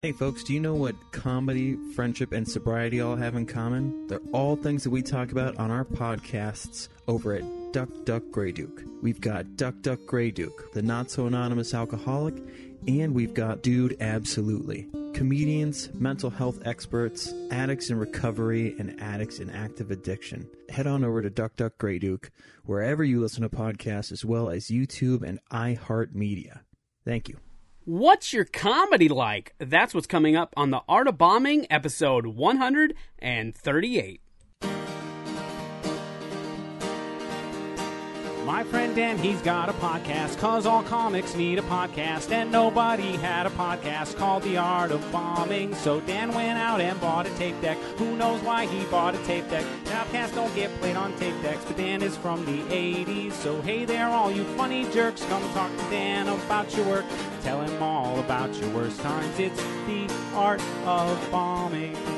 Hey folks, do you know what comedy, friendship, and sobriety all have in common? They're all things that we talk about on our podcasts over at Duck Duck Grey Duck. We've got Duck Duck Grey Duck, the not so anonymous alcoholic, and we've got Dude Absolutely. Comedians, mental health experts, addicts in recovery, and addicts in active addiction. Head on over to Duck Duck Grey Duck, wherever you listen to podcasts, as well as YouTube and iHeartMedia. Thank you. What's your comedy like? That's what's coming up on the Art of Bombing, episode 138. My friend Dan, he's got a podcast, cause all comics need a podcast, and nobody had a podcast called The Art of Bombing. So Dan went out and bought a tape deck. Who knows why he bought a tape deck? Podcasts don't get played on tape decks, but Dan is from the 80s. So hey there, all you funny jerks, come talk to Dan about your work. Tell him all about your worst times. It's The Art of Bombing.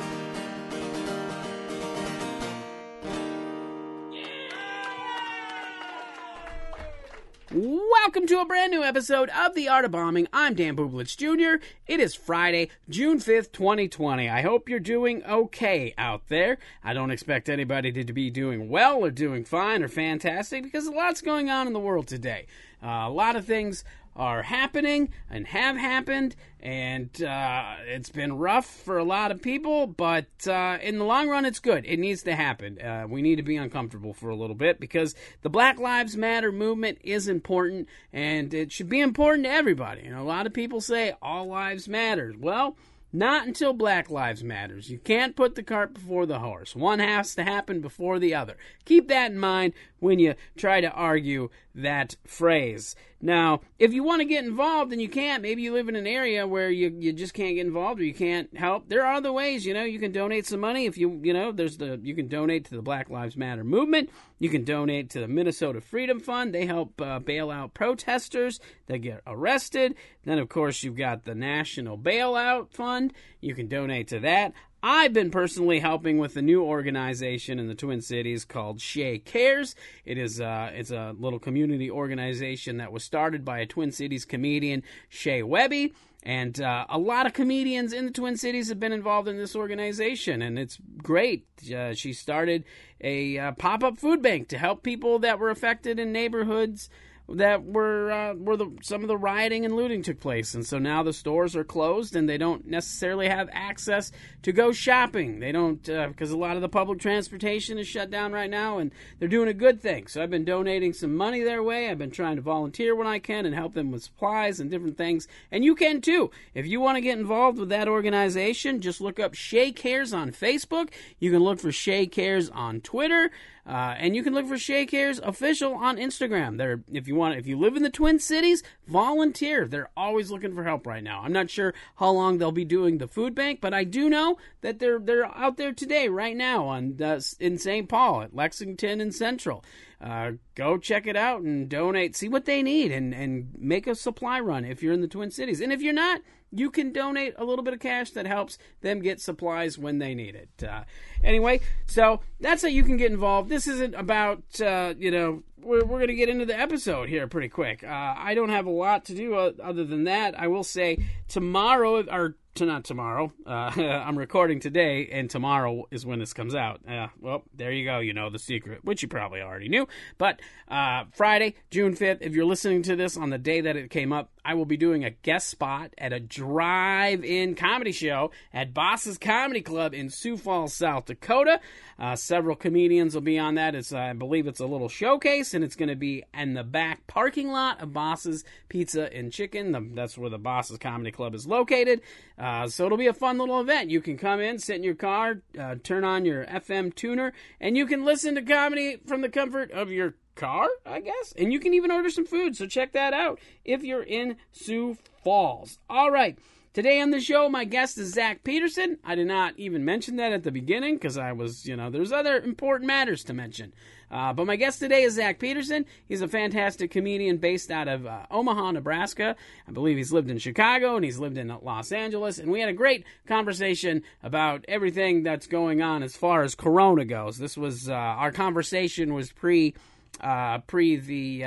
Welcome to a brand new episode of The Art of Bombing. I'm Dan Bublitz Jr. It is Friday, June 5th, 2020. I hope you're doing okay out there. I don't expect anybody to be doing well or doing fine or fantastic because a lot's going on in the world today. Uh, a lot of things are happening and have happened, and uh, it's been rough for a lot of people, but uh, in the long run, it's good. It needs to happen. Uh, we need to be uncomfortable for a little bit because the Black Lives Matter movement is important, and it should be important to everybody. Know, a lot of people say all lives matter. Well, not until Black Lives Matters. You can't put the cart before the horse. One has to happen before the other. Keep that in mind when you try to argue that phrase. Now, if you want to get involved and you can't, maybe you live in an area where you, you just can't get involved or you can't help. There are other ways, you know, you can donate some money if you, you know, there's the you can donate to the Black Lives Matter movement. You can donate to the Minnesota Freedom Fund. They help uh, bail out protesters that get arrested. Then of course, you've got the National Bailout Fund. You can donate to that. I've been personally helping with a new organization in the Twin Cities called Shea Cares. It is uh, it's a little community organization that was started by a Twin Cities comedian, Shea Webby. And uh, a lot of comedians in the Twin Cities have been involved in this organization, and it's great. Uh, she started a uh, pop up food bank to help people that were affected in neighborhoods that were uh, where the some of the rioting and looting took place, and so now the stores are closed and they don't necessarily have access to go shopping. They don't because uh, a lot of the public transportation is shut down right now, and they're doing a good thing. So I've been donating some money their way. I've been trying to volunteer when I can and help them with supplies and different things, and you can too. If you want to get involved with that organization, just look up Shea Cares on Facebook. You can look for Shea Cares on Twitter. Uh, and you can look for Shea Cares official on Instagram. There, if you want, if you live in the Twin Cities, volunteer. They're always looking for help right now. I'm not sure how long they'll be doing the food bank, but I do know that they're they're out there today, right now, on uh, in St. Paul at Lexington and Central. Uh, go check it out and donate. See what they need and and make a supply run if you're in the Twin Cities. And if you're not, you can donate a little bit of cash that helps them get supplies when they need it. Uh, anyway, so that's how you can get involved. This isn't about, uh, you know, we're, we're going to get into the episode here pretty quick. Uh, I don't have a lot to do uh, other than that. I will say tomorrow, or to not tomorrow. Uh, I'm recording today, and tomorrow is when this comes out. Uh, well, there you go. You know the secret, which you probably already knew. But uh, Friday, June 5th, if you're listening to this on the day that it came up, I will be doing a guest spot at a drive in comedy show at Boss's Comedy Club in Sioux Falls, South Dakota. Uh, several comedians will be on that. It's, I believe it's a little showcase, and it's going to be in the back parking lot of Boss's Pizza and Chicken. The, that's where the Boss's Comedy Club is located. Uh, so it'll be a fun little event. You can come in, sit in your car, uh, turn on your FM tuner, and you can listen to comedy from the comfort of your car, I guess. And you can even order some food. So check that out if you're in Sioux Falls. All right. Today on the show, my guest is Zach Peterson. I did not even mention that at the beginning because I was, you know, there's other important matters to mention. Uh, but my guest today is Zach Peterson. He's a fantastic comedian based out of uh, Omaha, Nebraska. I believe he's lived in Chicago and he's lived in Los Angeles. And we had a great conversation about everything that's going on as far as Corona goes. This was uh, our conversation was pre uh, pre the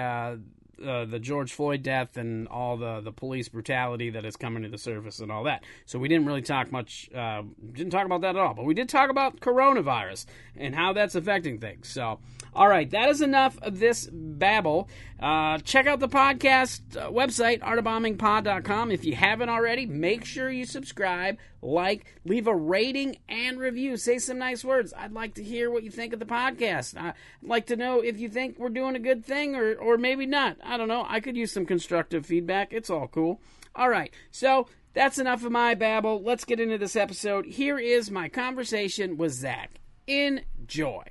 uh, the George Floyd death and all the the police brutality that is coming to the surface and all that. So we didn't really talk much. Uh, didn't talk about that at all. But we did talk about coronavirus and how that's affecting things. So. All right, that is enough of this babble. Uh, check out the podcast uh, website, artofbombingpod.com. If you haven't already, make sure you subscribe, like, leave a rating and review. Say some nice words. I'd like to hear what you think of the podcast. I'd like to know if you think we're doing a good thing or, or maybe not. I don't know. I could use some constructive feedback. It's all cool. All right, so that's enough of my babble. Let's get into this episode. Here is my conversation with Zach. Enjoy.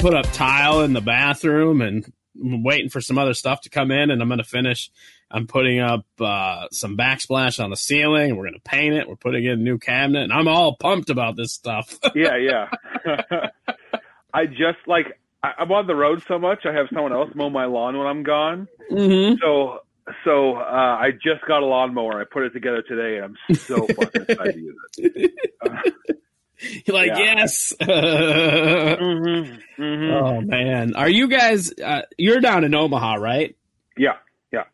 Put up tile in the bathroom and I'm waiting for some other stuff to come in and I'm going to finish. I'm putting up uh, some backsplash on the ceiling. We're going to paint it. We're putting in a new cabinet and I'm all pumped about this stuff. yeah, yeah. I just like, I'm on the road so much. I have someone else mow my lawn when I'm gone. Mm-hmm. So, so uh, I just got a lawnmower. I put it together today and I'm so fucking excited to use it. Uh, You're like, Yeah. yes. mm-hmm, mm-hmm. Oh man, are you guys? Uh, you're down in Omaha, right? Yeah, yeah.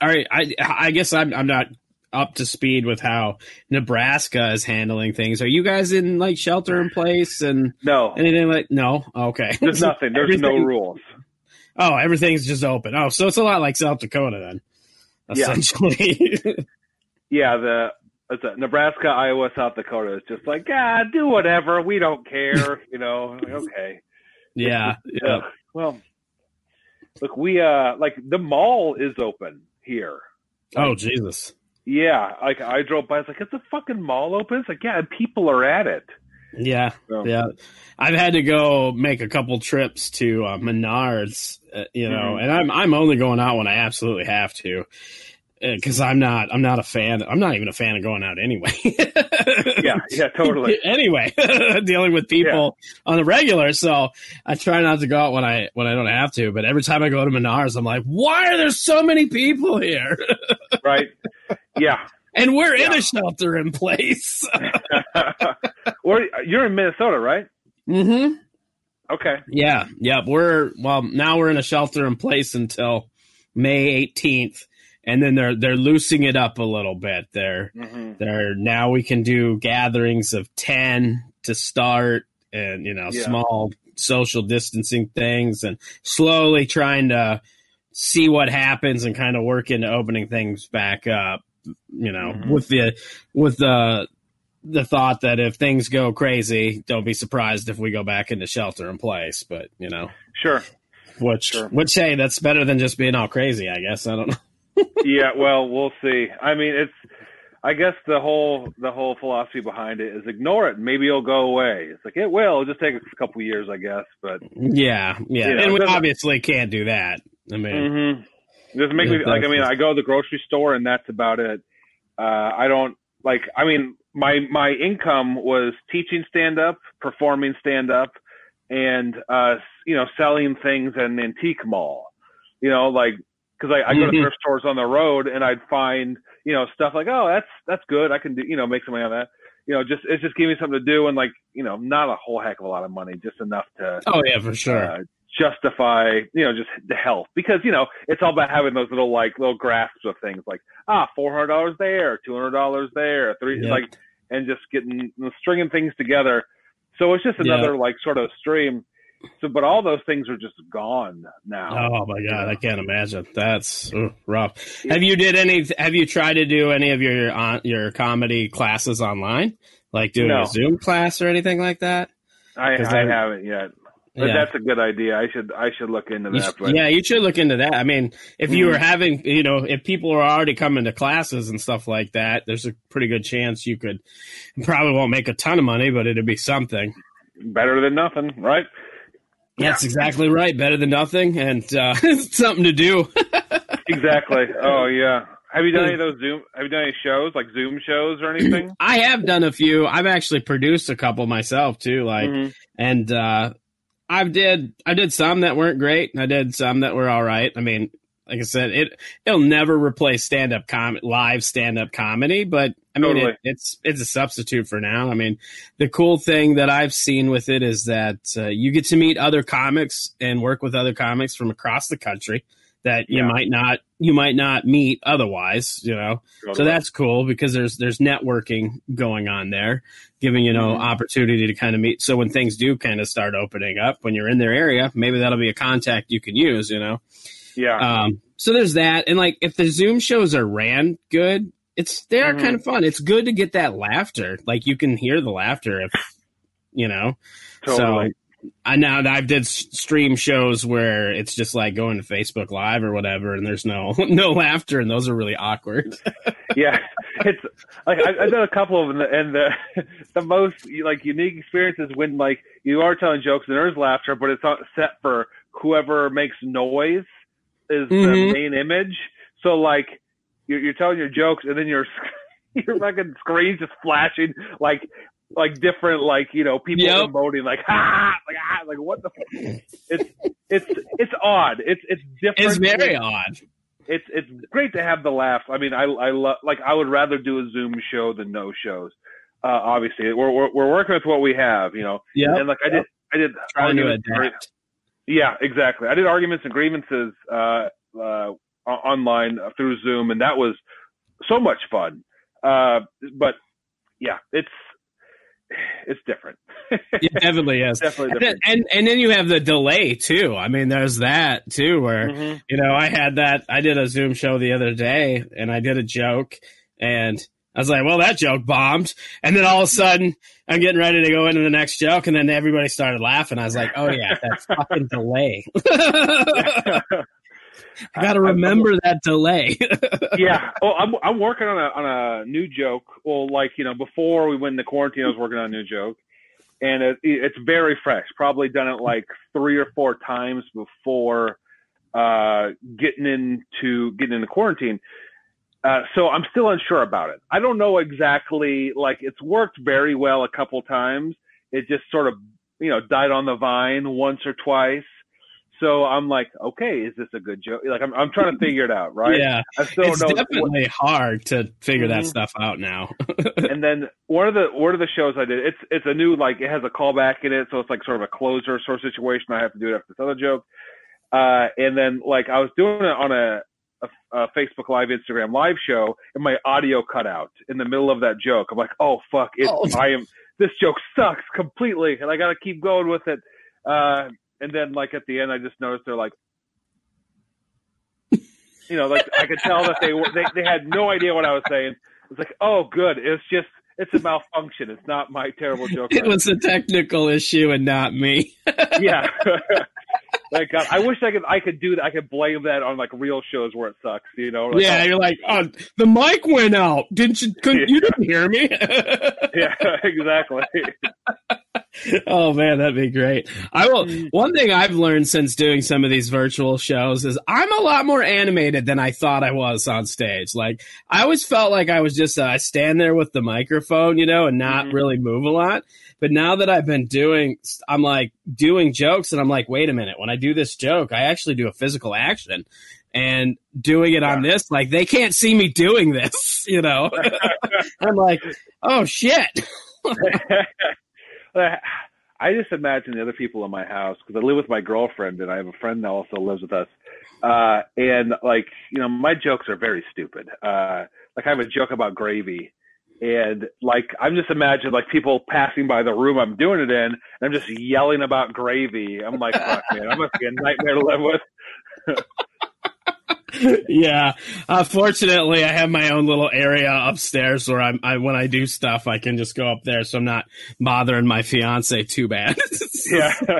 All right. I I guess I'm I'm not up to speed with how Nebraska is handling things. Are you guys in like shelter in place and No, anything like? No. Okay. there's nothing. There's no rules. Oh, everything's just open. Oh, so it's a lot like South Dakota then, Yeah. essentially. Yeah, the it's a Nebraska, Iowa, South Dakota is just like, ah, do whatever. We don't care. You know, Like, okay. yeah. Yeah. Ugh. Well, look, we uh like the mall is open here. Oh Jesus. Yeah, like I drove by. It's like it's a fucking mall open. It's like yeah, and people are at it. Yeah. So, Yeah, I've had to go make a couple trips to uh, Menards, uh, you know, Mhm. and I'm I'm only going out when I absolutely have to, because I'm not I'm not a fan. I'm not even a fan of going out anyway. yeah, yeah, totally. anyway, dealing with people on the regular, so I try not to go out when I when I don't have to. But every time I go to Menards, I'm like, why are there so many people here? right? Yeah. and we're in a shelter in place. or you're in Minnesota, right? mm-hmm. Okay. Yeah, yeah. We're well now we're in a shelter in place until May 18th, and then they're they're loosening it up a little bit. They're hmm they're now we can do gatherings of 10 to start, and you know Yeah. small social distancing things, and slowly trying to see what happens and kind of work into opening things back up. You know, Mhm. with the with the the thought that if things go crazy, don't be surprised if we go back into shelter in place. But you know, Sure. which Sure. which hey, that's better than just being all crazy. I guess I don't know. Yeah. Well, we'll see. I mean, it's. I guess the whole the whole philosophy behind it is ignore it. Maybe it'll go away. It's like it will. It'll just take a couple years, I guess. But Yeah, yeah, You know, and we obviously can't do that. I mean, Mm-hmm. Doesn't make me like. I mean, I go to the grocery store and that's about it. Uh, I don't like. I mean, my my income was teaching stand up, performing stand up, and uh, you know, selling things in an antique mall. You know, like because I, I go to Mhm. thrift stores on the road and I'd find you know stuff like, oh, that's that's good. I can do you know make some money on that. You know, just it's just giving me something to do and like you know, not a whole heck of a lot of money, just enough to oh yeah, for sure. uh, justify, you know, just the health because, you know, it's all about having those little, like, little grasps of things like, ah, $400 there, $200 there, three, Yep. like, and just getting, stringing things together. So it's just another, like, sort of stream. So, but all those things are just gone now. Oh my god, I can't imagine. That's ugh, rough. Have you did any? Have you tried to do any of your uh, your comedy classes online, like doing No. a Zoom class or anything like that? I, I haven't yet. But Yeah. that's a good idea. I should, I should look into You that. But yeah, you should look into that. I mean, if you Mhm. were having, you know, if people are already coming to classes and stuff like that, there's a pretty good chance you could probably won't make a ton of money, but it'd be something. better than nothing, right? That's exactly right. Better than nothing, and uh, something to do. Exactly. oh yeah. Have you done any of those Zoom? Have you done any shows like Zoom shows or anything? I have done a few. I've actually produced a couple myself too. Like, Mhm. and uh, I did I did some that weren't great. and I did some that were all right. I mean, like I said, it it'll never replace stand up com live stand up comedy, but I mean Totally. it, it's it's a substitute for now. I mean, the cool thing that I've seen with it is that uh, you get to meet other comics and work with other comics from across the country that you Yeah. might not you might not meet otherwise. You know, so that's cool because there's there's networking going on there, giving you know Mhm. opportunity to kind of meet. So when things do kind of start opening up, when you're in their area, maybe that'll be a contact you can use. You know, yeah. um, so there's that, and like if the Zoom shows are ran good, it's they are Mhm. kind of fun. It's good to get that laughter. Like you can hear the laughter if you know. totally. So I now I've did stream shows where it's just like going to Facebook Live or whatever, and there's no no laughter, and those are really awkward. yeah, it's like I, I've done a couple of them, and the the most like unique experiences when like you are telling jokes and there's laughter, but it's not set for whoever makes noise is the Mhm. main image. So like you're, you're telling your jokes, and then your your fucking screen's just flashing like like different like you know people Yep. emoting like ha like ah like what the f-? it's it's it's odd it's it's different It's very odd. it's it's great to have the laugh. I mean, I I love like I would rather do a Zoom show than no shows. Uh, obviously, we're, we're we're working with what we have, you know. Yeah, And like I did, I did trying to adapt. Yeah, exactly. I did arguments and grievances uh, uh, online through Zoom, and that was so much fun. Uh, but yeah, it's it's different. It definitely is. Definitely And, then- and and then you have the delay too. I mean, there's that too, where Mhm. you know I had that. I did a Zoom show the other day, and I did a joke, and I was like, "Well, that joke bombed," and then all of a sudden I'm getting ready to go into the next joke, and then everybody started laughing. I was like, "Oh yeah, that fucking delay." I got to remember that delay. yeah. Oh, I'm I'm working on a on a new joke. Well, like you know, before we went into quarantine, I was working on a new joke, and it, it's very fresh. Probably done it like three or four times before uh, getting into getting into quarantine. Uh, so I'm still unsure about it. I don't know exactly. Like it's worked very well a couple times. It just sort of you know died on the vine once or twice. So I'm like, okay, is this a good joke? Like I'm I'm trying to figure it out, right? yeah, I still it's know. what- definitely hard to figure that Mhm. stuff out now. and then one of the one of the shows I did, it's it's a new like it has a callback in it, so it's like sort of a closer sort of situation. I have to do it after this other joke, uh, and then like I was doing it on a, a, a Facebook Live, Instagram Live show, and my audio cut out in the middle of that joke. I'm like, oh fuck, it, Oh. I am this joke sucks completely, and I got to keep going with it. Uh, and then like at the end, I just noticed they're like. You know, like I could tell that they were they, they had no idea what I was saying. It's like, oh, good. It's just it's a malfunction. It's not my terrible joke. it was a technical issue and not me. yeah. Like God, I wish I could I could do that. I could blame that on like real shows where it sucks. You know? Like, yeah, oh, you're like, oh, the mic went out. Didn't you? Couldn't, You didn't hear me. yeah, exactly. Oh man, that'd be great. I will. One thing I've learned since doing some of these virtual shows is I'm a lot more animated than I thought I was on stage. Like I always felt like I was just uh, I stand there with the microphone, you know, and not Mhm. really move a lot. But now that I've been doing, I'm like doing jokes, and I'm like, wait a minute. When I do this joke, I actually do a physical action. And doing it on this, like they can't see me doing this, you know. I'm like, oh shit. I just imagine the other people in my house because I live with my girlfriend and I have a friend that also lives with us. Uh, and like, you know, my jokes are very stupid. Uh, like I have a joke about gravy and like, I'm just imagining like people passing by the room I'm doing it in and I'm just yelling about gravy. I'm like, fuck man, I must be a nightmare to live with. yeah. Uh, fortunately, I have my own little area upstairs where I'm, I, when I do stuff, I can just go up there. So I'm not bothering my fiance too bad. Yeah.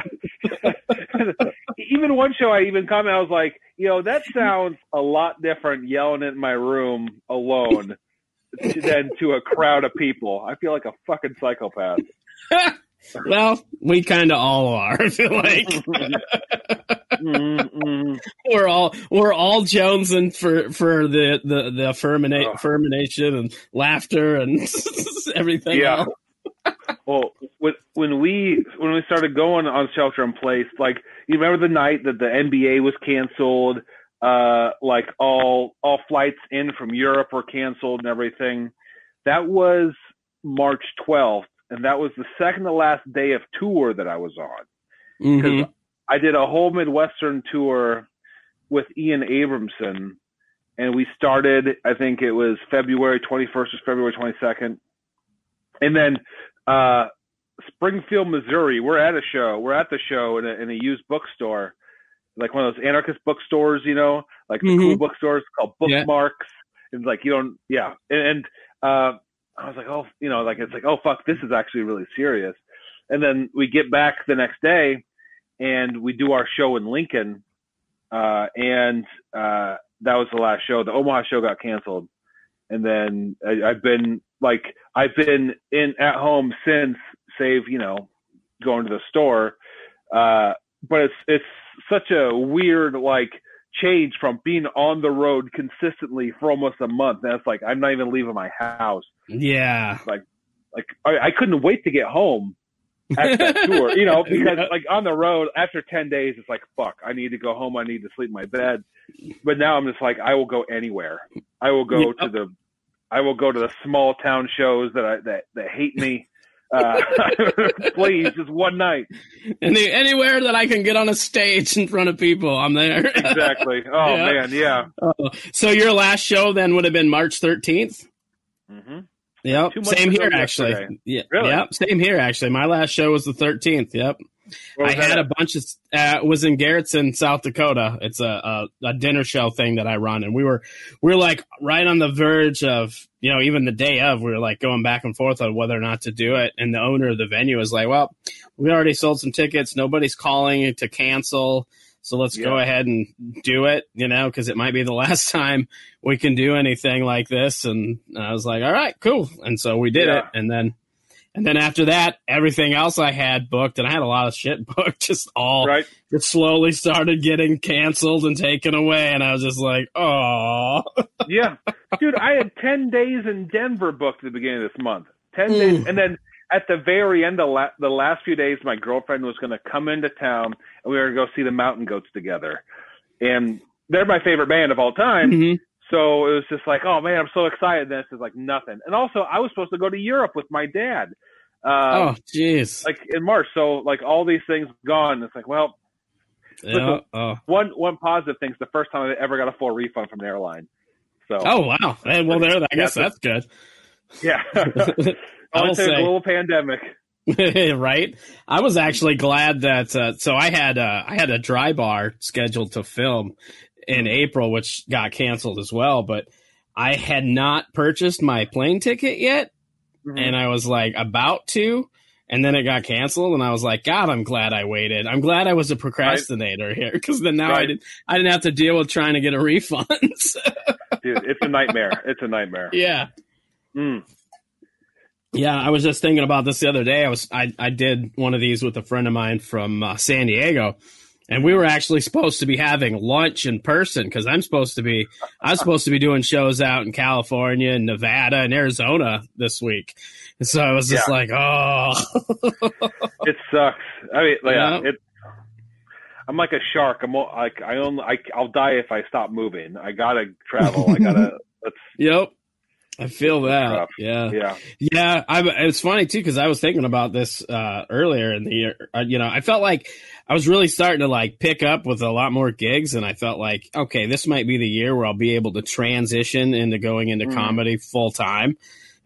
even one show I even commented, I was like, you know, that sounds a lot different yelling in my room alone than to a crowd of people. I feel like a fucking psychopath. well, we kind of all are. I feel like Mm-mm. we're all, we're all jonesing for, for the, the, the affirmation and laughter and everything. Yeah. Well, when when we when we started going on shelter in place, like you remember the night that the NBA was canceled, uh, like all all flights in from Europe were canceled and everything. That was March 12th, and that was the second to last day of tour that I was on. Mhm. I did a whole Midwestern tour with Ian Abramson, and we started. I think it was February 21st or February 22nd, and then uh, Springfield, Missouri. We're at a show. We're at the show in a, in a used bookstore, like one of those anarchist bookstores, you know, like the cool Mhm. bookstores called Yeah. Bookmarks. And like you don't, yeah. And, and uh, I was like, oh, you know, like it's like, oh fuck, this is actually really serious. And then we get back the next day, and we do our show in Lincoln, uh, and uh, that was the last show. The Omaha show got canceled, and then I, I've been like, I've been in at home since, save you know, going to the store. Uh, but it's it's such a weird like change from being on the road consistently for almost a month. And it's like I'm not even leaving my house. Yeah. Like I, I couldn't wait to get home at that tour, you know, because like on the road after 10 days, it's like, fuck, I need to go home. I need to sleep in my bed. But now I'm just like, I will go anywhere. I will go Yeah. to the, I will go to the small town shows that I, that, that hate me. Uh, please, just one night. Any, anywhere that I can get on a stage in front of people, I'm there. Exactly. Oh Yeah. man. Yeah. so your last show then would have been March 13th? hmm Yep. Same here, actually. yesterday. Yeah. Really? Yep. Same here, actually. My last show was the 13th. Yep. I had a bunch of uh, it was in Garretson, South Dakota. It's a, a a dinner show thing that I run, and we were we were like right on the verge of you know even the day of we were like going back and forth on whether or not to do it. And the owner of the venue was like, "Well, we already sold some tickets. Nobody's calling to cancel." So let's go ahead and do it, you know, because it might be the last time we can do anything like this. And I was like, all right, cool. And so we did Yeah. it. And then, and then after that, everything else I had booked, and I had a lot of shit booked, just all Right. it slowly started getting canceled and taken away. And I was just like, oh, yeah, dude, I had ten days in Denver booked at the beginning of this month. Ten Mm. days, and then at the very end, the, la- the last few days, my girlfriend was going to come into town, and we were going to go see the Mountain Goats together. And they're my favorite band of all time. Mhm. So it was just like, oh man, I'm so excited. And this is like nothing. And also, I was supposed to go to Europe with my dad, uh, oh, jeez. like in March. So like all these things gone. It's like, well, Yeah, oh. one one positive thing is the first time I ever got a full refund from the airline. So oh, wow. Well, there, I guess Yeah, that's good. yeah, I I will went to a global pandemic. right? I was actually glad that uh, so I had uh, I had a dry bar scheduled to film in April, which got canceled as well. But I had not purchased my plane ticket yet, Mhm. and I was like about to, and then it got canceled, and I was like, God, I'm glad I waited. I'm glad I was a procrastinator here because then now I didn't I didn't have to deal with trying to get a refund. Dude, it's a nightmare. It's a nightmare. yeah. Mm. Yeah, I was just thinking about this the other day. I was I, I did one of these with a friend of mine from uh, San Diego, and we were actually supposed to be having lunch in person because I'm supposed to be I was supposed to be doing shows out in California, and Nevada, and Arizona this week. And so I was just Yeah. like, oh, It sucks. I mean, yeah, Yeah. it. I'm like a shark. I'm like I only I, I'll die if I stop moving. I gotta travel. I gotta. Yep. I feel that. rough. Yeah. yeah. Yeah, I, it's funny too because I was thinking about this uh, earlier in the year. Uh, you know, I felt like I was really starting to like pick up with a lot more gigs, and I felt like okay, this might be the year where I'll be able to transition into going into Mhm. comedy full time.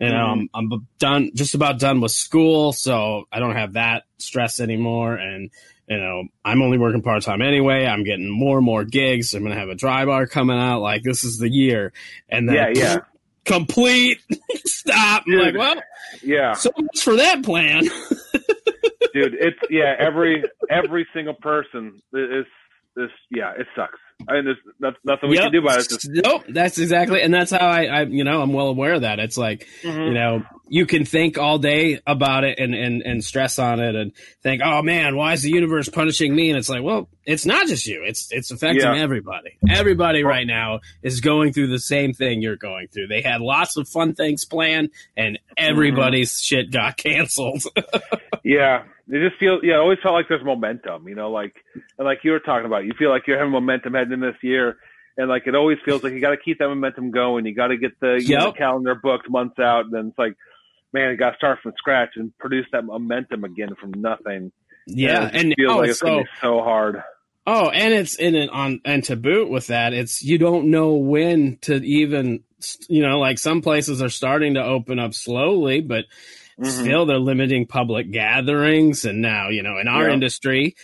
And Mhm. um, I'm done, just about done with school, so I don't have that stress anymore. And you know, I'm only working part time anyway. I'm getting more and more gigs. I'm gonna have a dry bar coming out. Like this is the year, and then Yeah, yeah, complete stop. Dude. like, well, yeah, so much for that plan. dude. It's yeah. Every every single person is this. Yeah, it sucks. I mean, there's nothing we Yep. can do about it. Just, Nope, that's exactly, and that's how I, I, you know, I'm well aware of that. It's like, Mhm. you know, you can think all day about it and, and, and stress on it and think, oh man, why is the universe punishing me? And it's like, well, it's not just you. It's, it's affecting Yeah. everybody. Everybody right now is going through the same thing you're going through. They had lots of fun things planned and everybody's shit got canceled. Yeah, it just feels. Yeah, it always felt like there's momentum. You know, like and like you were talking about. You feel like you're having momentum in this year, and like it always feels like you got to keep that momentum going. You got to get the, you know, calendar booked months out, and then it's like, man, you got to start from scratch and produce that momentum again from nothing. Yeah, it and feels oh, like it's so gonna be so hard. oh, and it's in it on and to boot with that, it's you don't know when to even you know like some places are starting to open up slowly, but Mhm. still they're limiting public gatherings, and now you know in our Yeah. industry.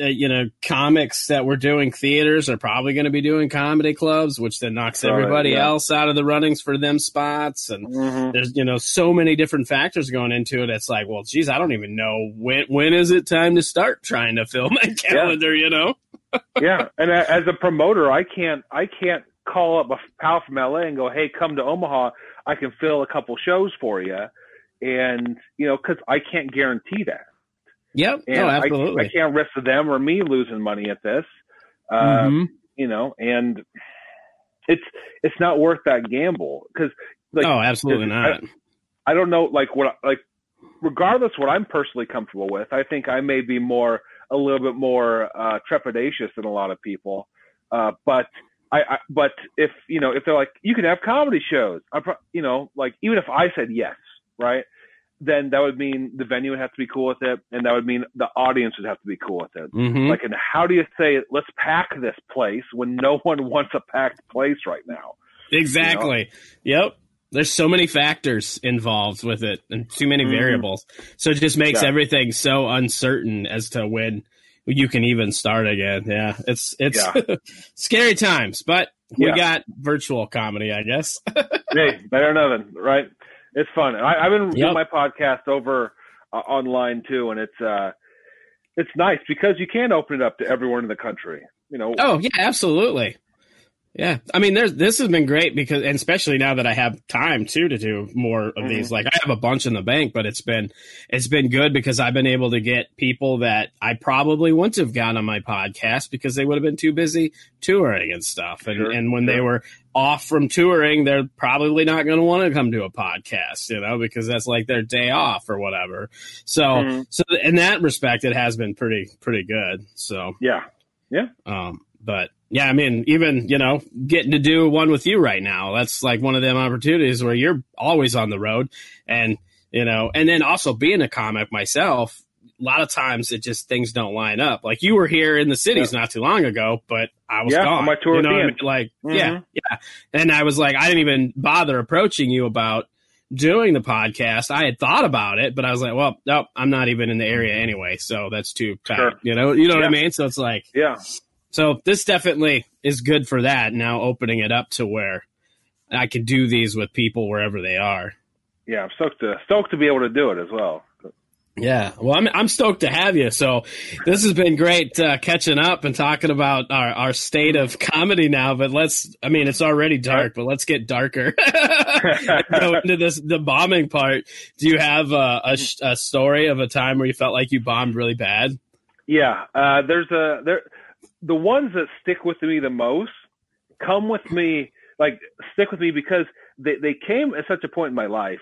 Uh, you know, comics that were doing theaters are probably going to be doing comedy clubs, which then knocks Right, everybody yeah. else out of the runnings for them spots. And Mhm. there's you know so many different factors going into it. It's like, well, geez, I don't even know when when is it time to start trying to fill my calendar. You know? yeah, and as a promoter, I can't I can't call up a pal from LA and go, "Hey, come to Omaha. I can fill a couple shows for you," and you know, because I can't guarantee that, Yep. and no, I, absolutely. I can't risk them or me losing money at this. Uh, Mhm. You know, and it's it's not worth that gamble because like oh, absolutely not. I don't know, like what, like, regardless what I'm personally comfortable with, I think I may be more, a little bit more uh, trepidatious than a lot of people. Uh, but I, I, but if you know, if they're like, you can have comedy shows, I, pro- you know, like even if I said yes, right, then that would mean the venue would have to be cool with it, and that would mean the audience would have to be cool with it. Mhm. Like, and how do you say, let's pack this place when no one wants a packed place right now? exactly. Yep. There's so many factors involved with it, and too many Mhm. variables. So it just makes Yeah. everything so uncertain as to when you can even start again. Yeah, it's it's scary times, but we Yeah. got virtual comedy, I guess. hey, better than nothing, right? It's fun. I, I've been Yep. doing my podcast over uh, online too, and it's uh, it's nice because you can open it up to everyone in the country. You know, Oh yeah, absolutely. Yeah, I mean, there's this has been great because, and especially now that I have time too to do more of these. Like, I have a bunch in the bank, but it's been it's been good because I've been able to get people that I probably wouldn't have gotten on my podcast because they would have been too busy touring and stuff. And Sure, and when they were off from touring, they're probably not going to want to come to a podcast, you know, because that's like their day off or whatever. So Mhm. so in that respect, it has been pretty pretty good. So. Yeah, yeah, Um, but yeah, I mean, even you know, getting to do one with you right now, that's like one of them opportunities where you're always on the road, and you know, and then also being a comic myself, a lot of times it just things don't line up. Like you were here in the cities not too long ago, but I was Yeah, gone. on my tour you know I mean? Like, Mhm. yeah, yeah, and I was like, I didn't even bother approaching you about doing the podcast. I had thought about it, but I was like, well, nope, I'm not even in the area anyway, so that's too tight. Sure. You know, you know what I mean? So it's like, yeah, so this definitely is good for that. Now opening it up to where I can do these with people wherever they are. yeah. I'm stoked to stoked to be able to do it as well. Yeah, well, I'm I'm stoked to have you. So this has been great uh, catching up and talking about our, our state of comedy now. But let's, I mean, it's already dark, but let's get darker. Go into this the bombing part. Do you have a, a, a story of a time where you felt like you bombed really bad? Yeah, uh, there's a there. The ones that stick with me the most come with me like stick with me because they they came at such a point in my life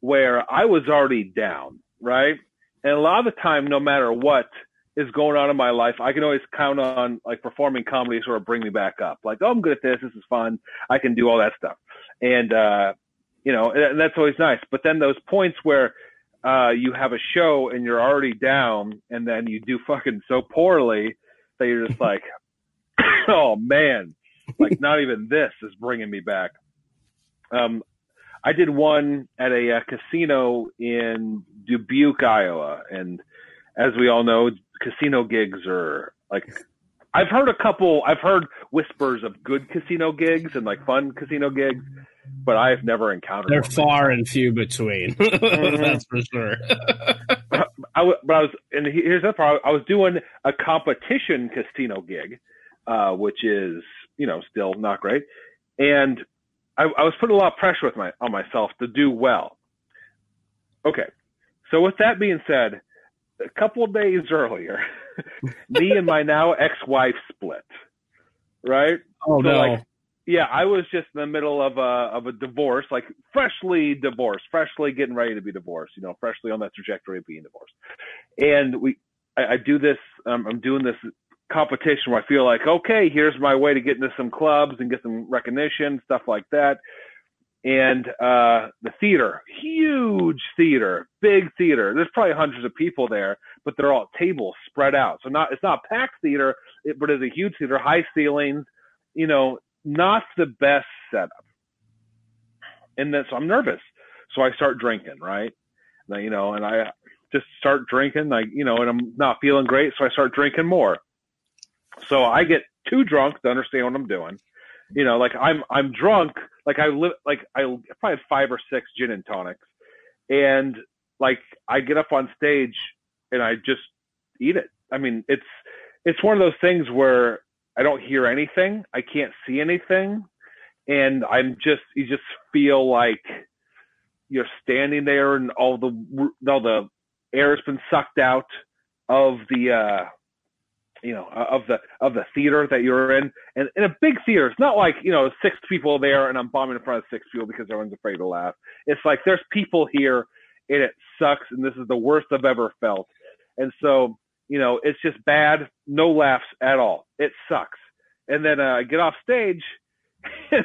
where I was already down, right? And a lot of the time, no matter what is going on in my life, I can always count on like performing comedy to sort of bring me back up. Like, oh, I'm good at this. This is fun. I can do all that stuff. And uh, you know, and and that's always nice. But then those points where uh, you have a show and you're already down, and then you do fucking so poorly that you're just like, oh man, like not even this is bringing me back. Um, I did one at a, uh casino in Dubuque, Iowa, and as we all know, casino gigs are like. I've heard a couple. I've heard whispers of good casino gigs and like fun casino gigs, but I've never encountered. They're one. far and few between. That's for sure. I w- but I was, and here's the part. I was doing a competition casino gig, uh, which is, you know, still not great. And I, I was putting a lot of pressure with my, on myself to do well. Okay. So with that being said, a couple of days earlier, me and my now ex-wife split, right? oh So, no. like, yeah, I was just in the middle of a of a divorce, like freshly divorced, freshly getting ready to be divorced, you know, freshly on that trajectory of being divorced. And we, I, I do this. Um, I'm doing this competition where I feel like, okay, here's my way to get into some clubs and get some recognition, stuff like that. And uh, the theater, huge theater, big theater. There's probably hundreds of people there, but they're all tables spread out. So not it's not packed theater, it, but it's a huge theater, high ceilings. You know, not the best setup. And then so I'm nervous, so I start drinking, right? And, you know, and I just start drinking, like you know, and I'm not feeling great, so I start drinking more. So I get too drunk to understand what I'm doing. You know, like I'm I'm drunk, like I live like I probably had five or six gin and tonics, and like I get up on stage and I just eat it. I mean, it's it's one of those things where I don't hear anything, I can't see anything, and I'm just you just feel like you're standing there and all the all the air has been sucked out of the uh you know of the of the theater that you're in. And in a big theater. It's not like you know six people there and i'm bombing in front of six people because everyone's afraid to laugh. It's like there's people here and it sucks and this is the worst i've ever felt. And so you know it's just bad no laughs at all. It sucks. And then uh, i get off stage and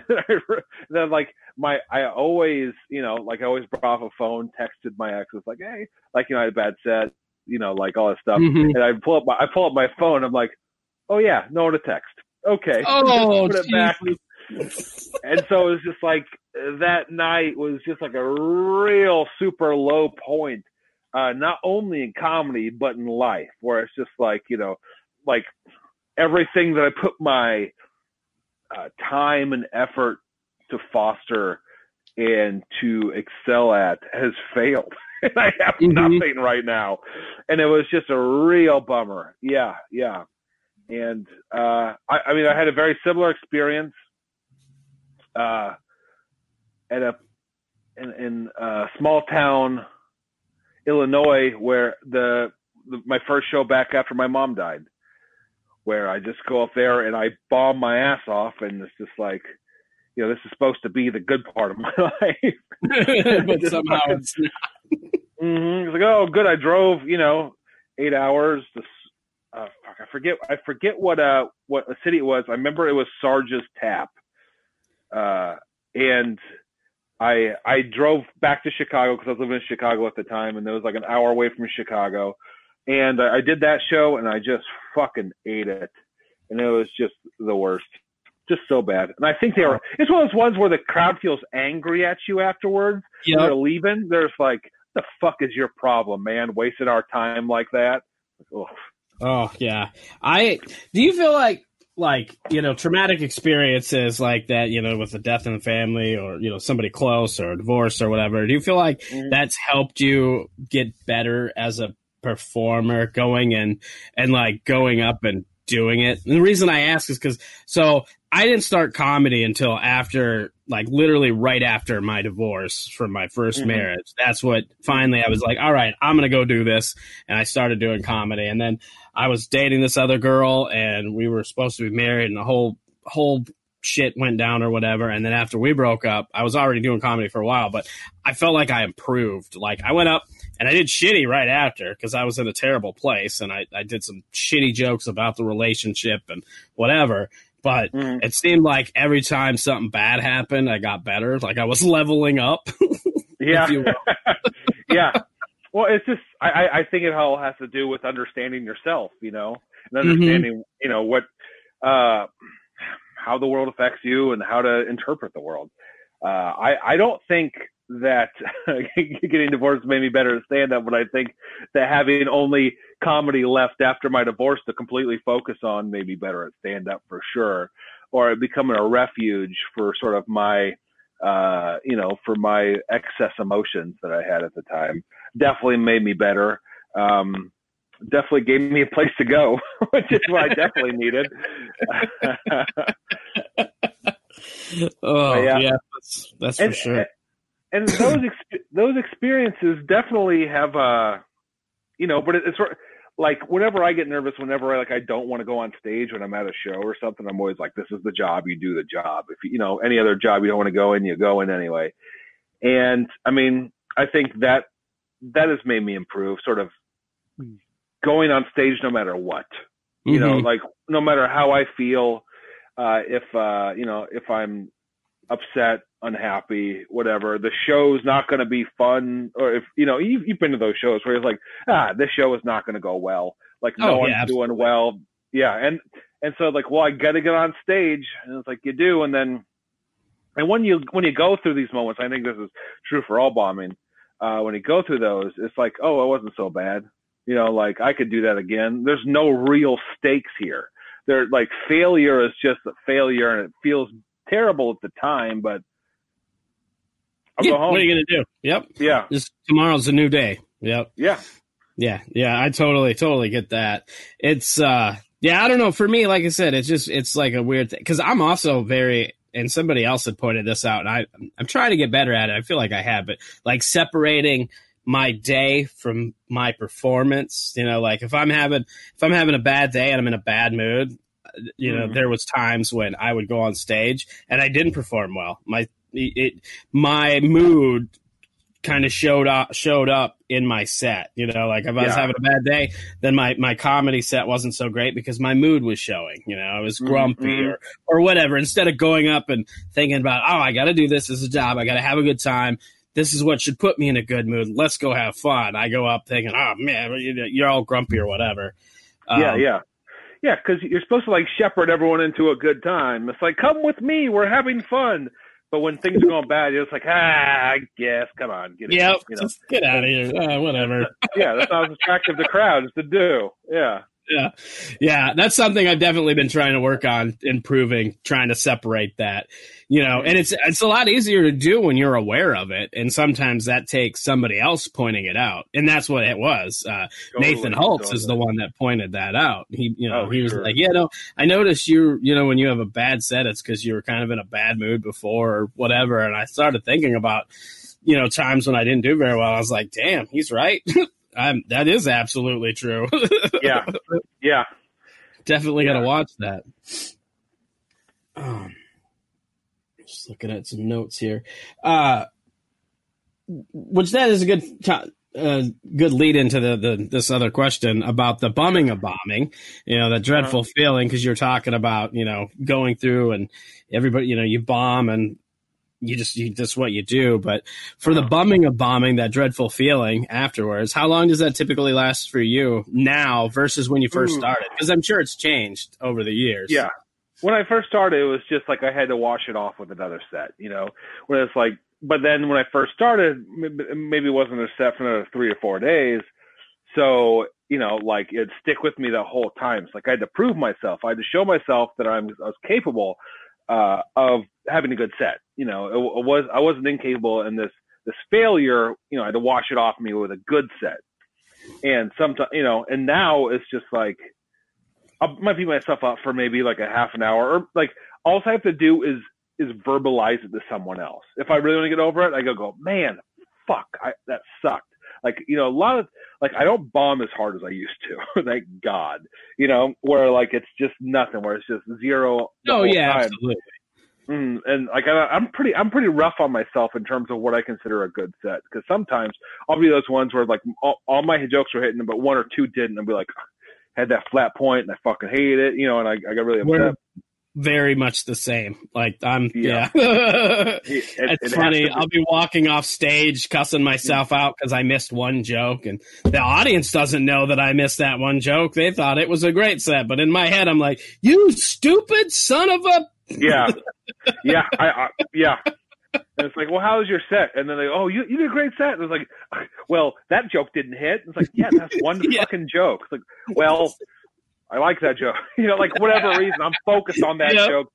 then like my I always you know like I always brought off a phone, texted my ex, was like hey like you know I had a bad set, you know like all this stuff, Mhm. and I pull up my I pull up my phone, I'm like, oh yeah, no one to text, okay, Oh, put it back, and so it was just like that night was just like a real super low point, uh, not only in comedy but in life, where it's just like you know like everything that I put my uh, time and effort to foster and to excel at has failed. and I have Mhm. nothing right now. And it was just a real bummer. Yeah, yeah. And uh, I, I mean, I had a very similar experience uh, at a in, in a small town, Illinois, where the, the my first show back after my mom died where I just go up there and I bomb my ass off, and it's just like, you know, this is supposed to be the good part of my life. but somehow it's not. hmm It's like, oh, good, I drove, you know, eight hours. To, s- uh, fuck, I forget, I forget what uh what a city it was. I remember it was Sarge's Tap, uh, and I I drove back to Chicago because I was living in Chicago at the time, and it was like an hour away from Chicago. And I I did that show, and I just fucking ate it, and it was just the worst, just so bad. And I think they were. It's one of those ones where the crowd feels angry at you afterwards. Yep. They're leaving. There's like, the fuck is your problem, man? Wasting our time like that. Ugh. Oh yeah. I do you feel like like you know traumatic experiences like that you know with a death in the family or you know somebody close or a divorce or whatever do you feel like Mhm. that's helped you get better as a performer going and and like going up and doing it and the reason i ask is because so i didn't start comedy until after like literally right after my divorce from my 1st Mhm. marriage. That's what finally i was like all right i'm gonna go do this. And i started doing comedy. And then I was dating this other girl and we were supposed to be married and the whole whole shit went down or whatever. And then after we broke up I was already doing comedy for a while but I felt like I improved. Like I went up and I did shitty right after because I was in a terrible place and I, I did some shitty jokes about the relationship and whatever but Mhm. it seemed like every time something bad happened I got better like I was leveling up Yeah. yeah. Well, it's just I, I think it all has to do with understanding yourself, you know, and Mm-hmm. understanding, you know, what uh how the world affects you and how to interpret the world. Uh I I don't think that getting divorced made me better at stand up, but I think that having only comedy left after my divorce to completely focus on made me better at stand up for sure. Or becoming a refuge for sort of my uh, you know, for my excess emotions that I had at the time. Definitely made me better. Um, definitely gave me a place to go, which is what I definitely needed. oh Yeah. yeah, that's, that's for and, sure and those ex- those experiences definitely have uh you know, but it, it's sort of- like whenever I get nervous, whenever I like I don't want to go on stage when I'm at a show or something, I'm always like, this is the job, you do the job. If you, know any other job you don't want to go in, you go in anyway. And I mean, I think that that has made me improve, sort of going on stage no matter what. You know, Mhm. like no matter how I feel, uh, if uh, you know, if I'm upset, unhappy, whatever, the show's not going to be fun. Or if you know, you've, you've been to those shows where it's like, ah, this show is not going to go well. Like no Oh, one's doing well. Yeah, and and so like, well, I got to get on stage, and it's like you do, and then, and when you when you go through these moments, I think this is true for all bombing. Uh, when you go through those, it's like, oh, it wasn't so bad. You know, like I could do that again. There's no real stakes here. They're like failure is just a failure, and it feels terrible at the time, but I'll Yeah, go home. What are you gonna do? Yep. yeah, Just tomorrow's a new day. Yep. yeah, Yeah, yeah, I totally, totally get that. It's, uh, yeah, I don't know. For me, like I said, it's just, it's like a weird thing. Cause I'm also very, and somebody else had pointed this out, and I, I'm trying to get better at it. I feel like I have, but like separating my day from my performance, you know, like if I'm having, if I'm having a bad day and I'm in a bad mood, you know, Mhm. there was times when I would go on stage and I didn't perform well. My, it, my mood kind of showed up showed up in my set. You know, like if I was Yeah. having a bad day, then my my comedy set wasn't so great because my mood was showing. You know, I was Mhm, grumpy mhm. or or whatever. Instead of going up and thinking about, oh, I got to do this as a job. I got to have a good time. This is what should put me in a good mood. Let's go have fun. I go up thinking, oh man, you- you're all grumpy or whatever. Um, yeah, yeah. Because you're supposed to like shepherd everyone into a good time. It's like, come with me, we're having fun. But when things are going bad, you're just like, ah, I guess, come on, get it. Yep. You know? Just get out of here. Uh, whatever. yeah, that's not as attractive to crowds to do. Yeah. Yeah. Yeah. That's something i've definitely been trying to work on improving trying to separate that you know and it's it's a lot easier to do when you're aware of it and sometimes that takes somebody else pointing it out and that's what it was. Uh, nathan Totally, holtz is the one that pointed that out. He you know Oh, he was sure. like yeah no i noticed you you know when you have a bad set it's because you were kind of in a bad mood before or whatever and i started thinking about you know times when i didn't do very well i was like damn he's right I'm, that is absolutely true Yeah. Yeah. Definitely got to watch that. Um, just looking at some notes here. Uh, which that is a good to- uh, good lead into the, the this other question about the bumming of bombing. You know, that dreadful feeling because you're talking about you know going through and everybody you know you bomb and you just you just what you do. But for the bumming of bombing, that dreadful feeling afterwards, how long does that typically last for you now versus when you first started? Because I'm sure it's changed over the years. Yeah. When I first started, it was just like I had to wash it off with another set, you know, where it's like, but then when I first started, maybe it wasn't a set for another three or four days. So, you know, like it'd stick with me the whole time. It's like I had to prove myself. I had to show myself that I'm, I was capable, uh, of having a good set. You know, it, it was, I wasn't incapable and this, this failure, you know, I had to wash it off me with a good set. And sometimes, you know, and now it's just like, I might beat myself up for maybe like a half an hour or like all I have to do is is verbalize it to someone else. If I really want to get over it, I go go, man, fuck, I, that sucked. Like you know, a lot of like I don't bomb as hard as I used to. Thank God. You know, where like it's just nothing. Where it's just zero. Oh yeah, time. absolutely. Mm, and like I, I'm pretty, I'm pretty rough on myself in terms of what I consider a good set. Because sometimes I'll be those ones where like all, all my jokes were hitting, but one or two didn't, and I'll be like, had that flat point, and I fucking hated it, you know, and I, I got really We're upset. very much the same. Like I'm, yeah. Yeah. it's It- it funny. be- I'll be walking off stage, cussing myself out because I missed one joke, and the audience doesn't know that I missed that one joke. They thought it was a great set, but in my head, I'm like, "You stupid son of a." yeah, yeah, I, I yeah. And it's like, well, how was your set? And then they, oh, you you did a great set. And it's like, well, that joke didn't hit. It's like, yeah, that's one Yeah. fucking joke. It's like, well, I like that joke. you know, like whatever reason, I'm focused on that Yep. joke.